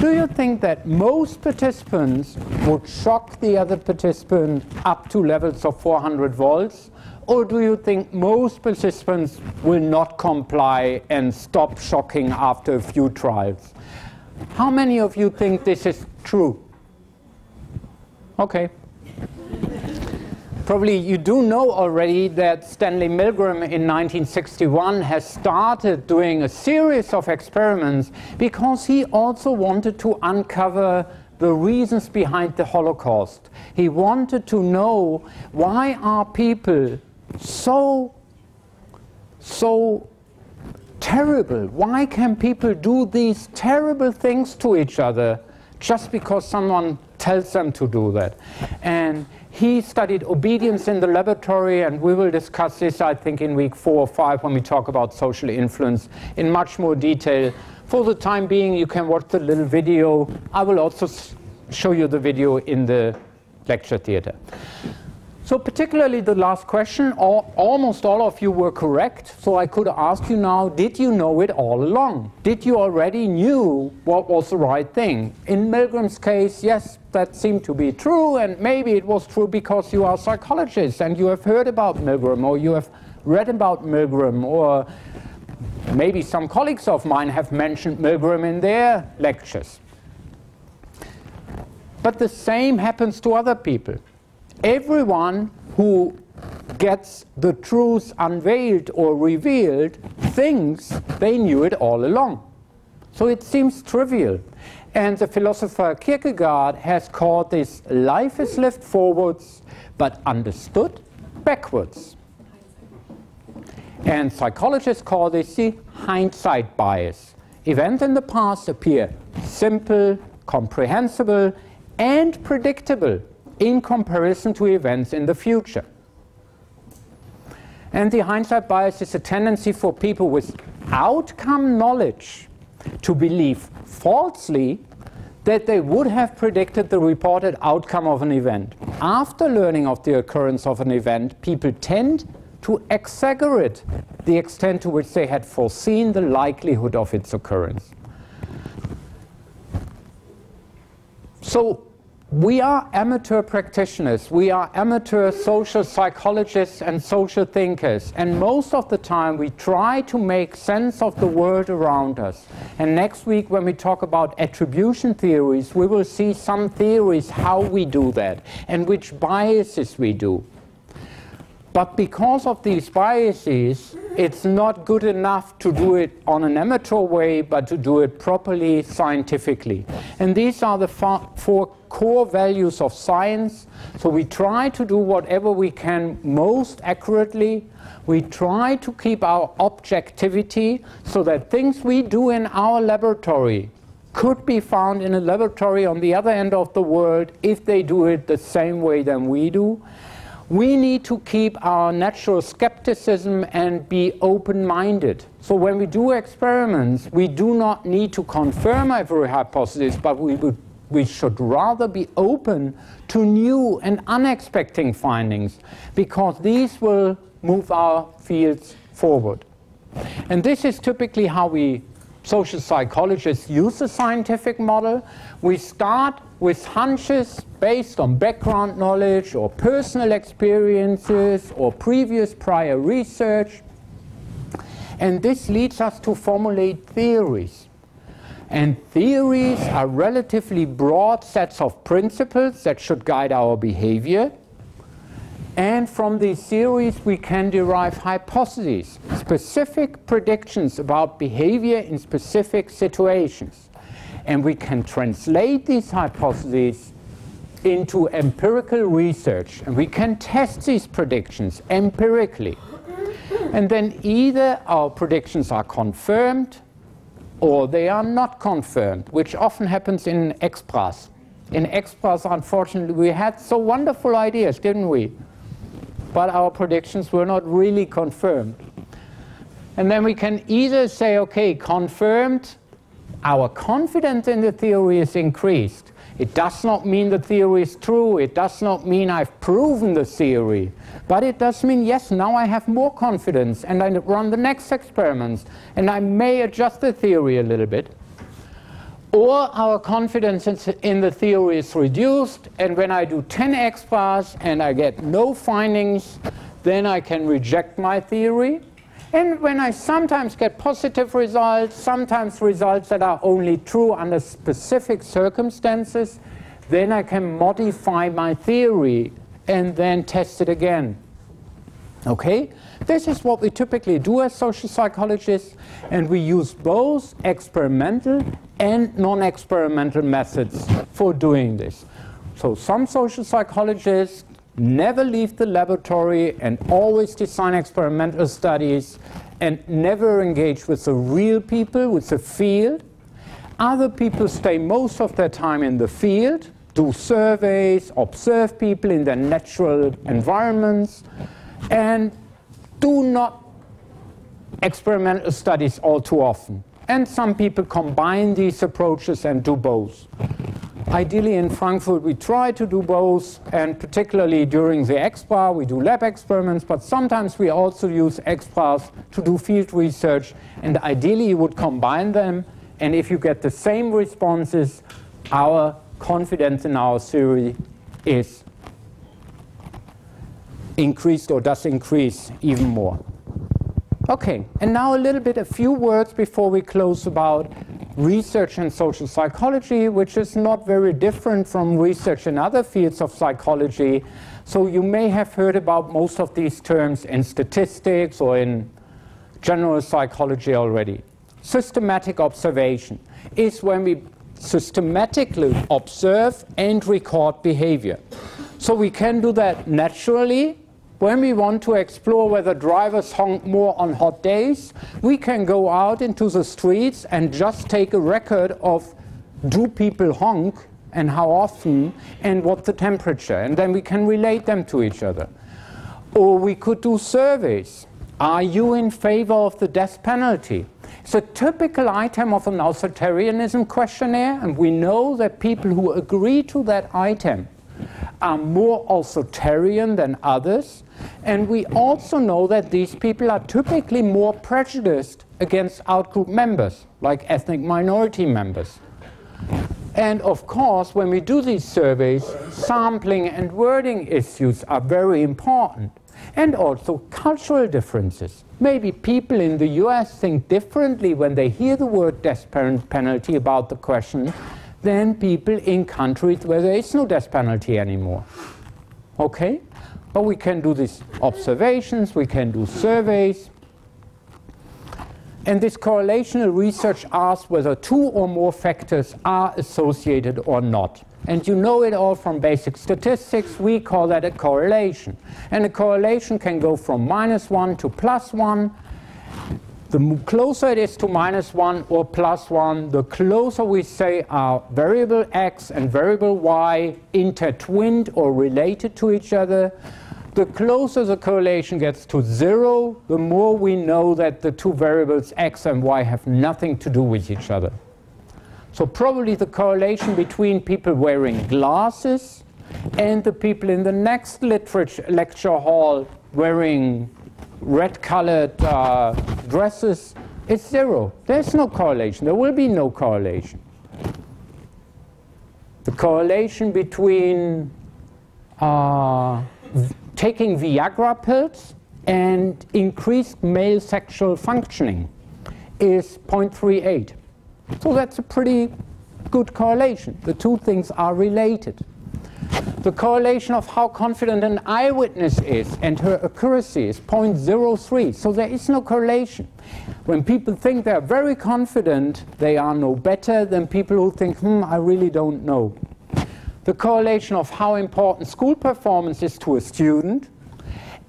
Do you think that most participants would shock the other participant up to levels of 400 volts? Or do you think most participants will not comply and stop shocking after a few trials? How many of you think this is true? Okay. Probably you do know already that Stanley Milgram in 1961 has started doing a series of experiments because he also wanted to uncover the reasons behind the Holocaust. He wanted to know why are people so so terrible? Why can people do these terrible things to each other just because someone tells them to do that? And he studied obedience in the laboratory, and we will discuss this, I think, in week four or five when we talk about social influence in much more detail. For the time being, you can watch the little video. I will also show you the video in the lecture theater. So particularly the last question, all, almost all of you were correct. So I could ask you now, did you know it all along? Did you already knew what was the right thing? In Milgram's case, yes, that seemed to be true, and maybe it was true because you are psychologists and you have heard about Milgram, or you have read about Milgram, or maybe some colleagues of mine have mentioned Milgram in their lectures. But the same happens to other people everyone who gets the truth unveiled or revealed thinks they knew it all along. So it seems trivial. And the philosopher Kierkegaard has called this life is lived forwards but understood backwards. And psychologists call this the hindsight bias. Events in the past appear simple, comprehensible, and predictable in comparison to events in the future. And the hindsight bias is a tendency for people with outcome knowledge to believe falsely that they would have predicted the reported outcome of an event. After learning of the occurrence of an event, people tend to exaggerate the extent to which they had foreseen the likelihood of its occurrence. So we are amateur practitioners. We are amateur social psychologists and social thinkers. And most of the time, we try to make sense of the world around us. And next week, when we talk about attribution theories, we will see some theories how we do that and which biases we do. But because of these biases, it's not good enough to do it on an amateur way, but to do it properly scientifically. And these are the four core values of science. So we try to do whatever we can most accurately. We try to keep our objectivity so that things we do in our laboratory could be found in a laboratory on the other end of the world if they do it the same way than we do we need to keep our natural skepticism and be open-minded. So when we do experiments, we do not need to confirm every hypothesis, but we, would, we should rather be open to new and unexpected findings, because these will move our fields forward. And this is typically how we social psychologists use the scientific model. We start with hunches based on background knowledge or personal experiences or previous prior research. And this leads us to formulate theories. And theories are relatively broad sets of principles that should guide our behavior. And from these theories, we can derive hypotheses, specific predictions about behavior in specific situations. And we can translate these hypotheses into empirical research. And we can test these predictions empirically. And then either our predictions are confirmed or they are not confirmed, which often happens in expras. In expras, unfortunately, we had so wonderful ideas, didn't we? but our predictions were not really confirmed. And then we can either say, okay, confirmed, our confidence in the theory is increased. It does not mean the theory is true. It does not mean I've proven the theory. But it does mean, yes, now I have more confidence and I run the next experiments and I may adjust the theory a little bit or our confidence in the theory is reduced, and when I do 10 expras and I get no findings, then I can reject my theory. And when I sometimes get positive results, sometimes results that are only true under specific circumstances, then I can modify my theory and then test it again. Okay? This is what we typically do as social psychologists, and we use both experimental and non-experimental methods for doing this. So some social psychologists never leave the laboratory and always design experimental studies and never engage with the real people, with the field. Other people stay most of their time in the field, do surveys, observe people in their natural environments, and do not experimental studies all too often. And some people combine these approaches and do both. Ideally in Frankfurt we try to do both and particularly during the ExPRA we do lab experiments but sometimes we also use ExPRAs to do field research and ideally you would combine them and if you get the same responses our confidence in our theory is increased or does increase even more. Okay, and now a little bit, a few words before we close about research in social psychology, which is not very different from research in other fields of psychology. So you may have heard about most of these terms in statistics or in general psychology already. Systematic observation is when we systematically observe and record behavior. So we can do that naturally when we want to explore whether drivers honk more on hot days, we can go out into the streets and just take a record of do people honk and how often and what the temperature, and then we can relate them to each other. Or we could do surveys. Are you in favor of the death penalty? It's a typical item of an authoritarianism questionnaire, and we know that people who agree to that item are more authoritarian than others. And we also know that these people are typically more prejudiced against outgroup members, like ethnic minority members. And of course, when we do these surveys, sampling and wording issues are very important. And also cultural differences. Maybe people in the US think differently when they hear the word death penalty about the question than people in countries where there is no death penalty anymore. Okay? But we can do these observations, we can do surveys. And this correlational research asks whether two or more factors are associated or not. And you know it all from basic statistics. We call that a correlation. And a correlation can go from minus 1 to plus 1. The closer it is to minus 1 or plus 1, the closer we say are variable x and variable y intertwined or related to each other. The closer the correlation gets to 0, the more we know that the two variables x and y have nothing to do with each other. So probably the correlation between people wearing glasses and the people in the next lecture hall wearing red-colored uh, dresses, it's zero. There's no correlation. There will be no correlation. The correlation between uh, taking Viagra pills and increased male sexual functioning is 0.38. So that's a pretty good correlation. The two things are related the correlation of how confident an eyewitness is and her accuracy is 0.03. So there is no correlation. When people think they're very confident, they are no better than people who think, hmm, I really don't know. The correlation of how important school performance is to a student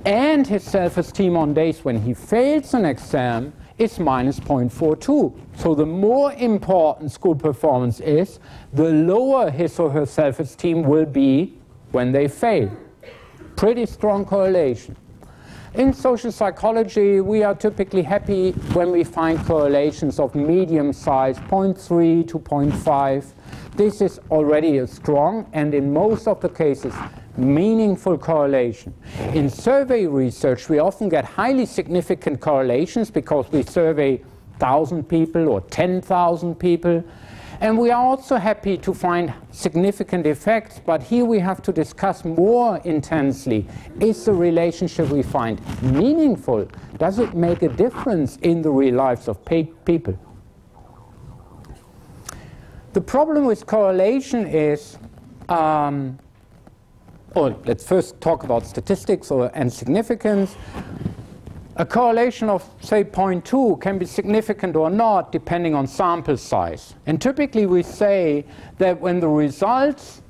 and his self-esteem on days when he fails an exam is minus 0.42. So the more important school performance is, the lower his or her self-esteem will be when they fail. Pretty strong correlation. In social psychology, we are typically happy when we find correlations of medium size, 0.3 to 0.5. This is already a strong and in most of the cases meaningful correlation. In survey research, we often get highly significant correlations because we survey 1,000 people or 10,000 people. And we are also happy to find significant effects, but here we have to discuss more intensely. Is the relationship we find meaningful? Does it make a difference in the real lives of people? The problem with correlation is um, or let's first talk about statistics or, and significance. A correlation of, say, 0.2 can be significant or not depending on sample size. And typically we say that when the results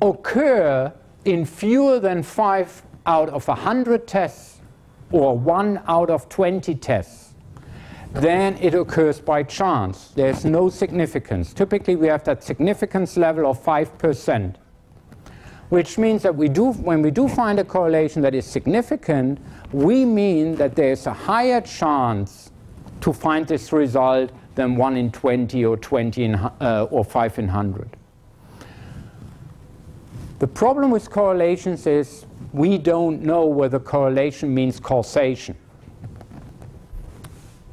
occur in fewer than 5 out of 100 tests or 1 out of 20 tests, then it occurs by chance. There's no significance. Typically we have that significance level of 5% which means that we do, when we do find a correlation that is significant, we mean that there's a higher chance to find this result than 1 in 20 or 20 in, uh, or 5 in 100. The problem with correlations is we don't know whether correlation means causation.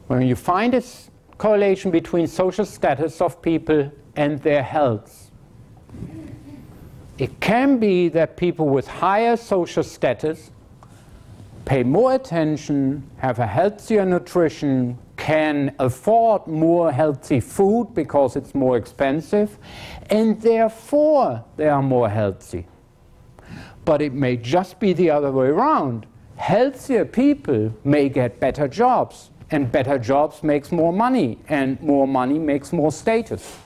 When you find a correlation between social status of people and their health, it can be that people with higher social status pay more attention, have a healthier nutrition, can afford more healthy food because it's more expensive, and therefore they are more healthy. But it may just be the other way around. Healthier people may get better jobs, and better jobs makes more money, and more money makes more status.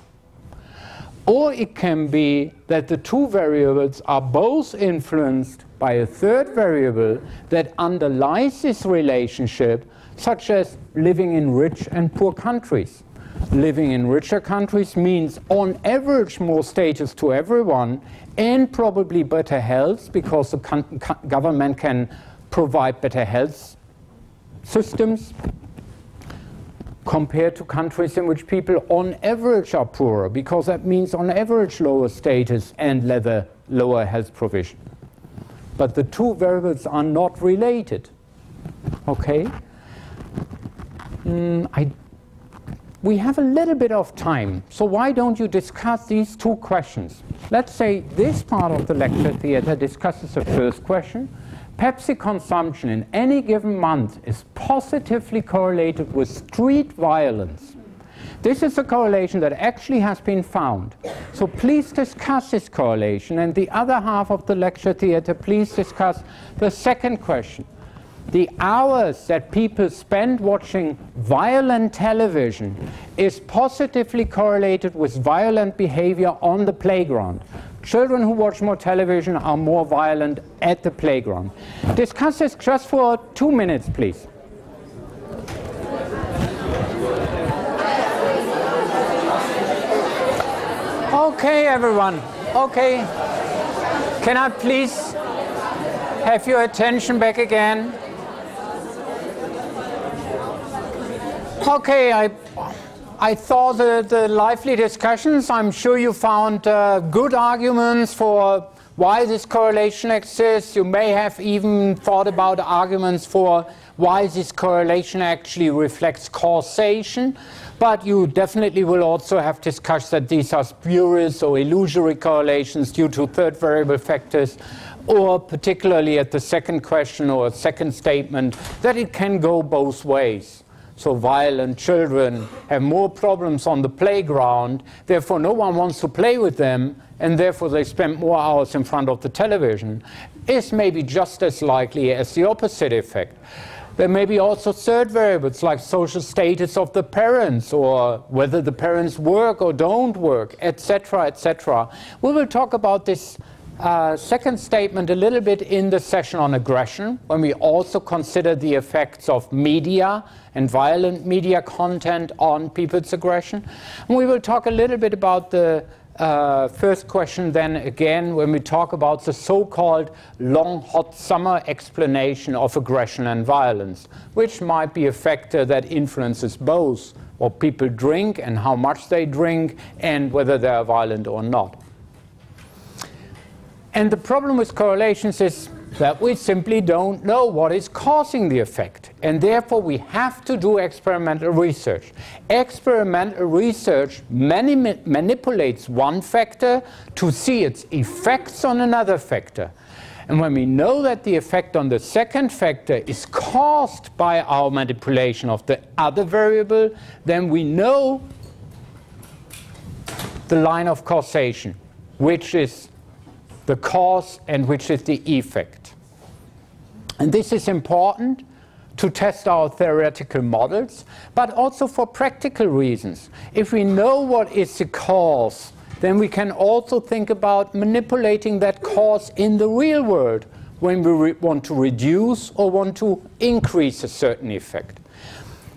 Or it can be that the two variables are both influenced by a third variable that underlies this relationship, such as living in rich and poor countries. Living in richer countries means, on average, more status to everyone and probably better health because the government can provide better health systems compared to countries in which people on average are poorer, because that means on average lower status and leather, lower health provision. But the two variables are not related. Okay? Mm, I, we have a little bit of time, so why don't you discuss these two questions? Let's say this part of the lecture theater discusses the first question, Pepsi consumption in any given month is positively correlated with street violence. This is a correlation that actually has been found. So please discuss this correlation. And the other half of the lecture theater, please discuss the second question. The hours that people spend watching violent television is positively correlated with violent behavior on the playground. Children who watch more television are more violent at the playground. Discuss this just for two minutes, please. Okay, everyone. Okay. Can I please have your attention back again? Okay, I I thought the, the lively discussions, I'm sure you found uh, good arguments for why this correlation exists. You may have even thought about arguments for why this correlation actually reflects causation. But you definitely will also have discussed that these are spurious or illusory correlations due to third variable factors, or particularly at the second question or second statement, that it can go both ways. So violent children have more problems on the playground, therefore no one wants to play with them, and therefore they spend more hours in front of the television, is maybe just as likely as the opposite effect. There may be also third variables like social status of the parents or whether the parents work or don't work, etc., etc. We will talk about this uh, second statement a little bit in the session on aggression, when we also consider the effects of media and violent media content on people's aggression. And we will talk a little bit about the uh, first question then again when we talk about the so-called long hot summer explanation of aggression and violence, which might be a factor that influences both what people drink and how much they drink and whether they are violent or not. And the problem with correlations is that we simply don't know what is causing the effect. And therefore, we have to do experimental research. Experimental research mani manipulates one factor to see its effects on another factor. And when we know that the effect on the second factor is caused by our manipulation of the other variable, then we know the line of causation, which is the cause and which is the effect. And this is important to test our theoretical models, but also for practical reasons. If we know what is the cause, then we can also think about manipulating that cause in the real world when we want to reduce or want to increase a certain effect.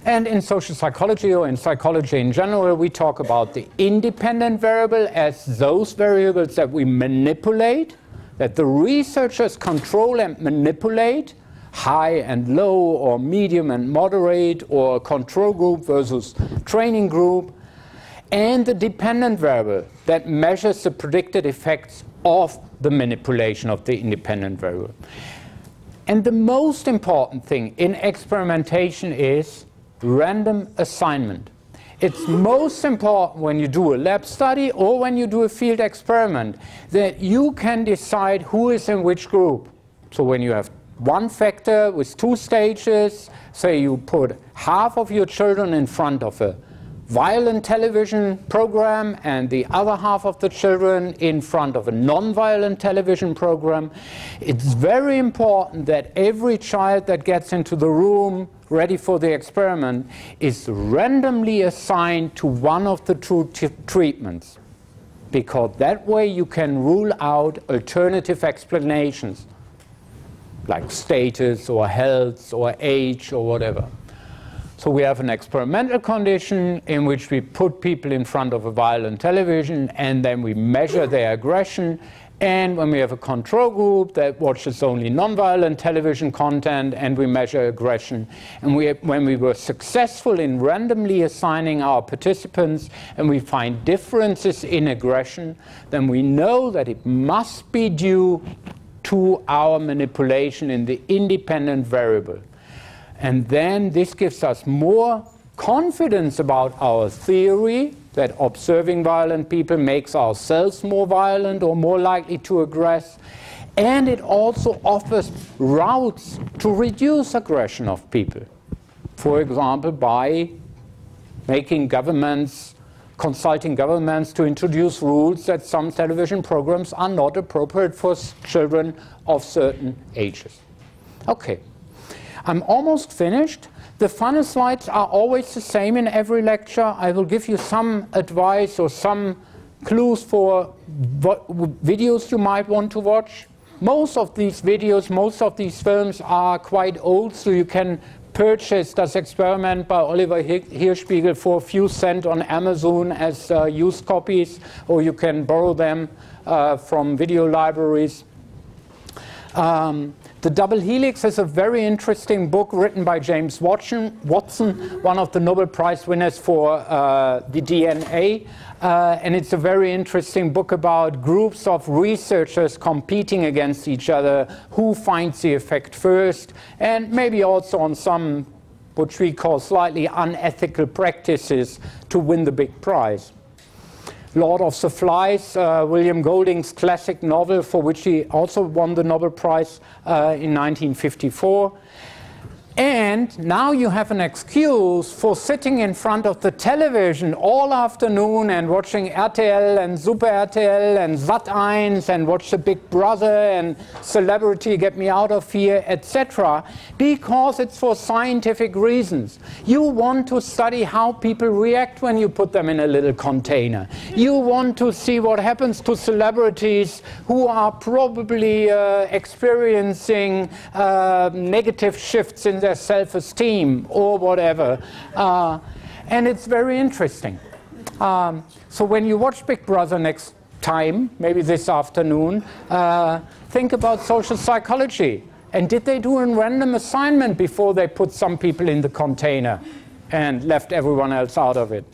And in social psychology or in psychology in general, we talk about the independent variable as those variables that we manipulate, that the researchers control and manipulate, high and low, or medium and moderate, or control group versus training group, and the dependent variable that measures the predicted effects of the manipulation of the independent variable. And the most important thing in experimentation is random assignment. It's most important when you do a lab study or when you do a field experiment that you can decide who is in which group. So when you have one factor with two stages, say you put half of your children in front of a violent television program and the other half of the children in front of a non-violent television program. It's very important that every child that gets into the room ready for the experiment is randomly assigned to one of the two treatments because that way you can rule out alternative explanations like status or health or age or whatever. So we have an experimental condition in which we put people in front of a violent television and then we measure their aggression. And when we have a control group that watches only nonviolent television content and we measure aggression, and we, when we were successful in randomly assigning our participants and we find differences in aggression, then we know that it must be due to our manipulation in the independent variable. And then this gives us more confidence about our theory that observing violent people makes ourselves more violent or more likely to aggress. And it also offers routes to reduce aggression of people. For example, by making governments, consulting governments to introduce rules that some television programs are not appropriate for children of certain ages. Okay. I'm almost finished. The funnel slides are always the same in every lecture. I will give you some advice or some clues for videos you might want to watch. Most of these videos, most of these films are quite old, so you can purchase Das Experiment by Oliver Hirschbiegel for a few cents on Amazon as uh, used copies, or you can borrow them uh, from video libraries. Um, the Double Helix is a very interesting book written by James Watson, Watson one of the Nobel Prize winners for uh, the DNA. Uh, and it's a very interesting book about groups of researchers competing against each other, who finds the effect first, and maybe also on some which we call slightly unethical practices to win the big prize. Lord of the Flies, uh, William Golding's classic novel, for which he also won the Nobel Prize uh, in 1954. And now you have an excuse for sitting in front of the television all afternoon and watching RTL and Super RTL and Sat.1 and watch the Big Brother and Celebrity Get Me Out of Here, etc. Because it's for scientific reasons. You want to study how people react when you put them in a little container. You want to see what happens to celebrities who are probably uh, experiencing uh, negative shifts in their self-esteem or whatever. Uh, and it's very interesting. Um, so when you watch Big Brother next time, maybe this afternoon, uh, think about social psychology. And did they do a random assignment before they put some people in the container and left everyone else out of it?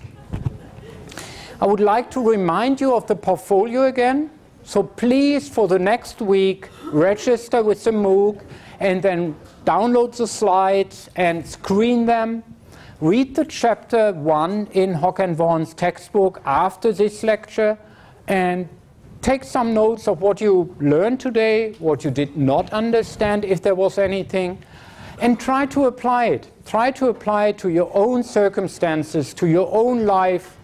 I would like to remind you of the portfolio again. So please, for the next week, register with the MOOC and then download the slides and screen them. Read the chapter one in Hogg and Vaughan's textbook after this lecture and take some notes of what you learned today, what you did not understand, if there was anything, and try to apply it. Try to apply it to your own circumstances, to your own life.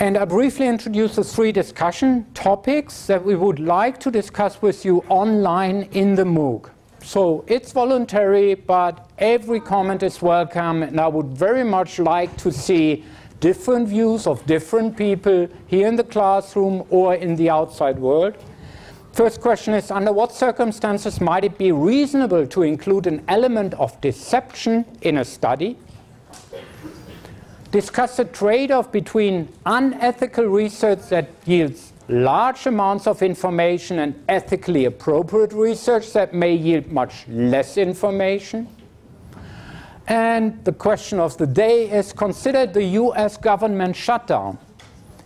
And I briefly introduce the three discussion topics that we would like to discuss with you online in the MOOC. So it's voluntary, but every comment is welcome, and I would very much like to see different views of different people here in the classroom or in the outside world. First question is, under what circumstances might it be reasonable to include an element of deception in a study? Discuss the trade-off between unethical research that yields large amounts of information and ethically appropriate research that may yield much less information. And the question of the day is consider the US government shutdown.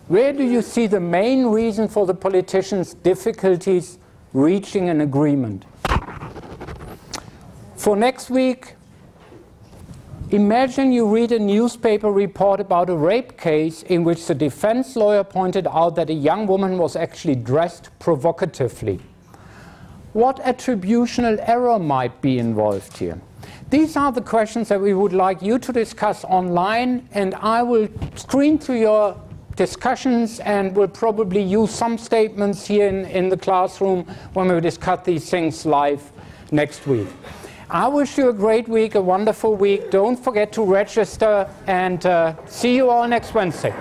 Where do you see the main reason for the politicians' difficulties reaching an agreement? For next week, Imagine you read a newspaper report about a rape case in which the defense lawyer pointed out that a young woman was actually dressed provocatively. What attributional error might be involved here? These are the questions that we would like you to discuss online, and I will screen through your discussions and will probably use some statements here in, in the classroom when we discuss these things live next week. I wish you a great week, a wonderful week. Don't forget to register and uh, see you all next Wednesday.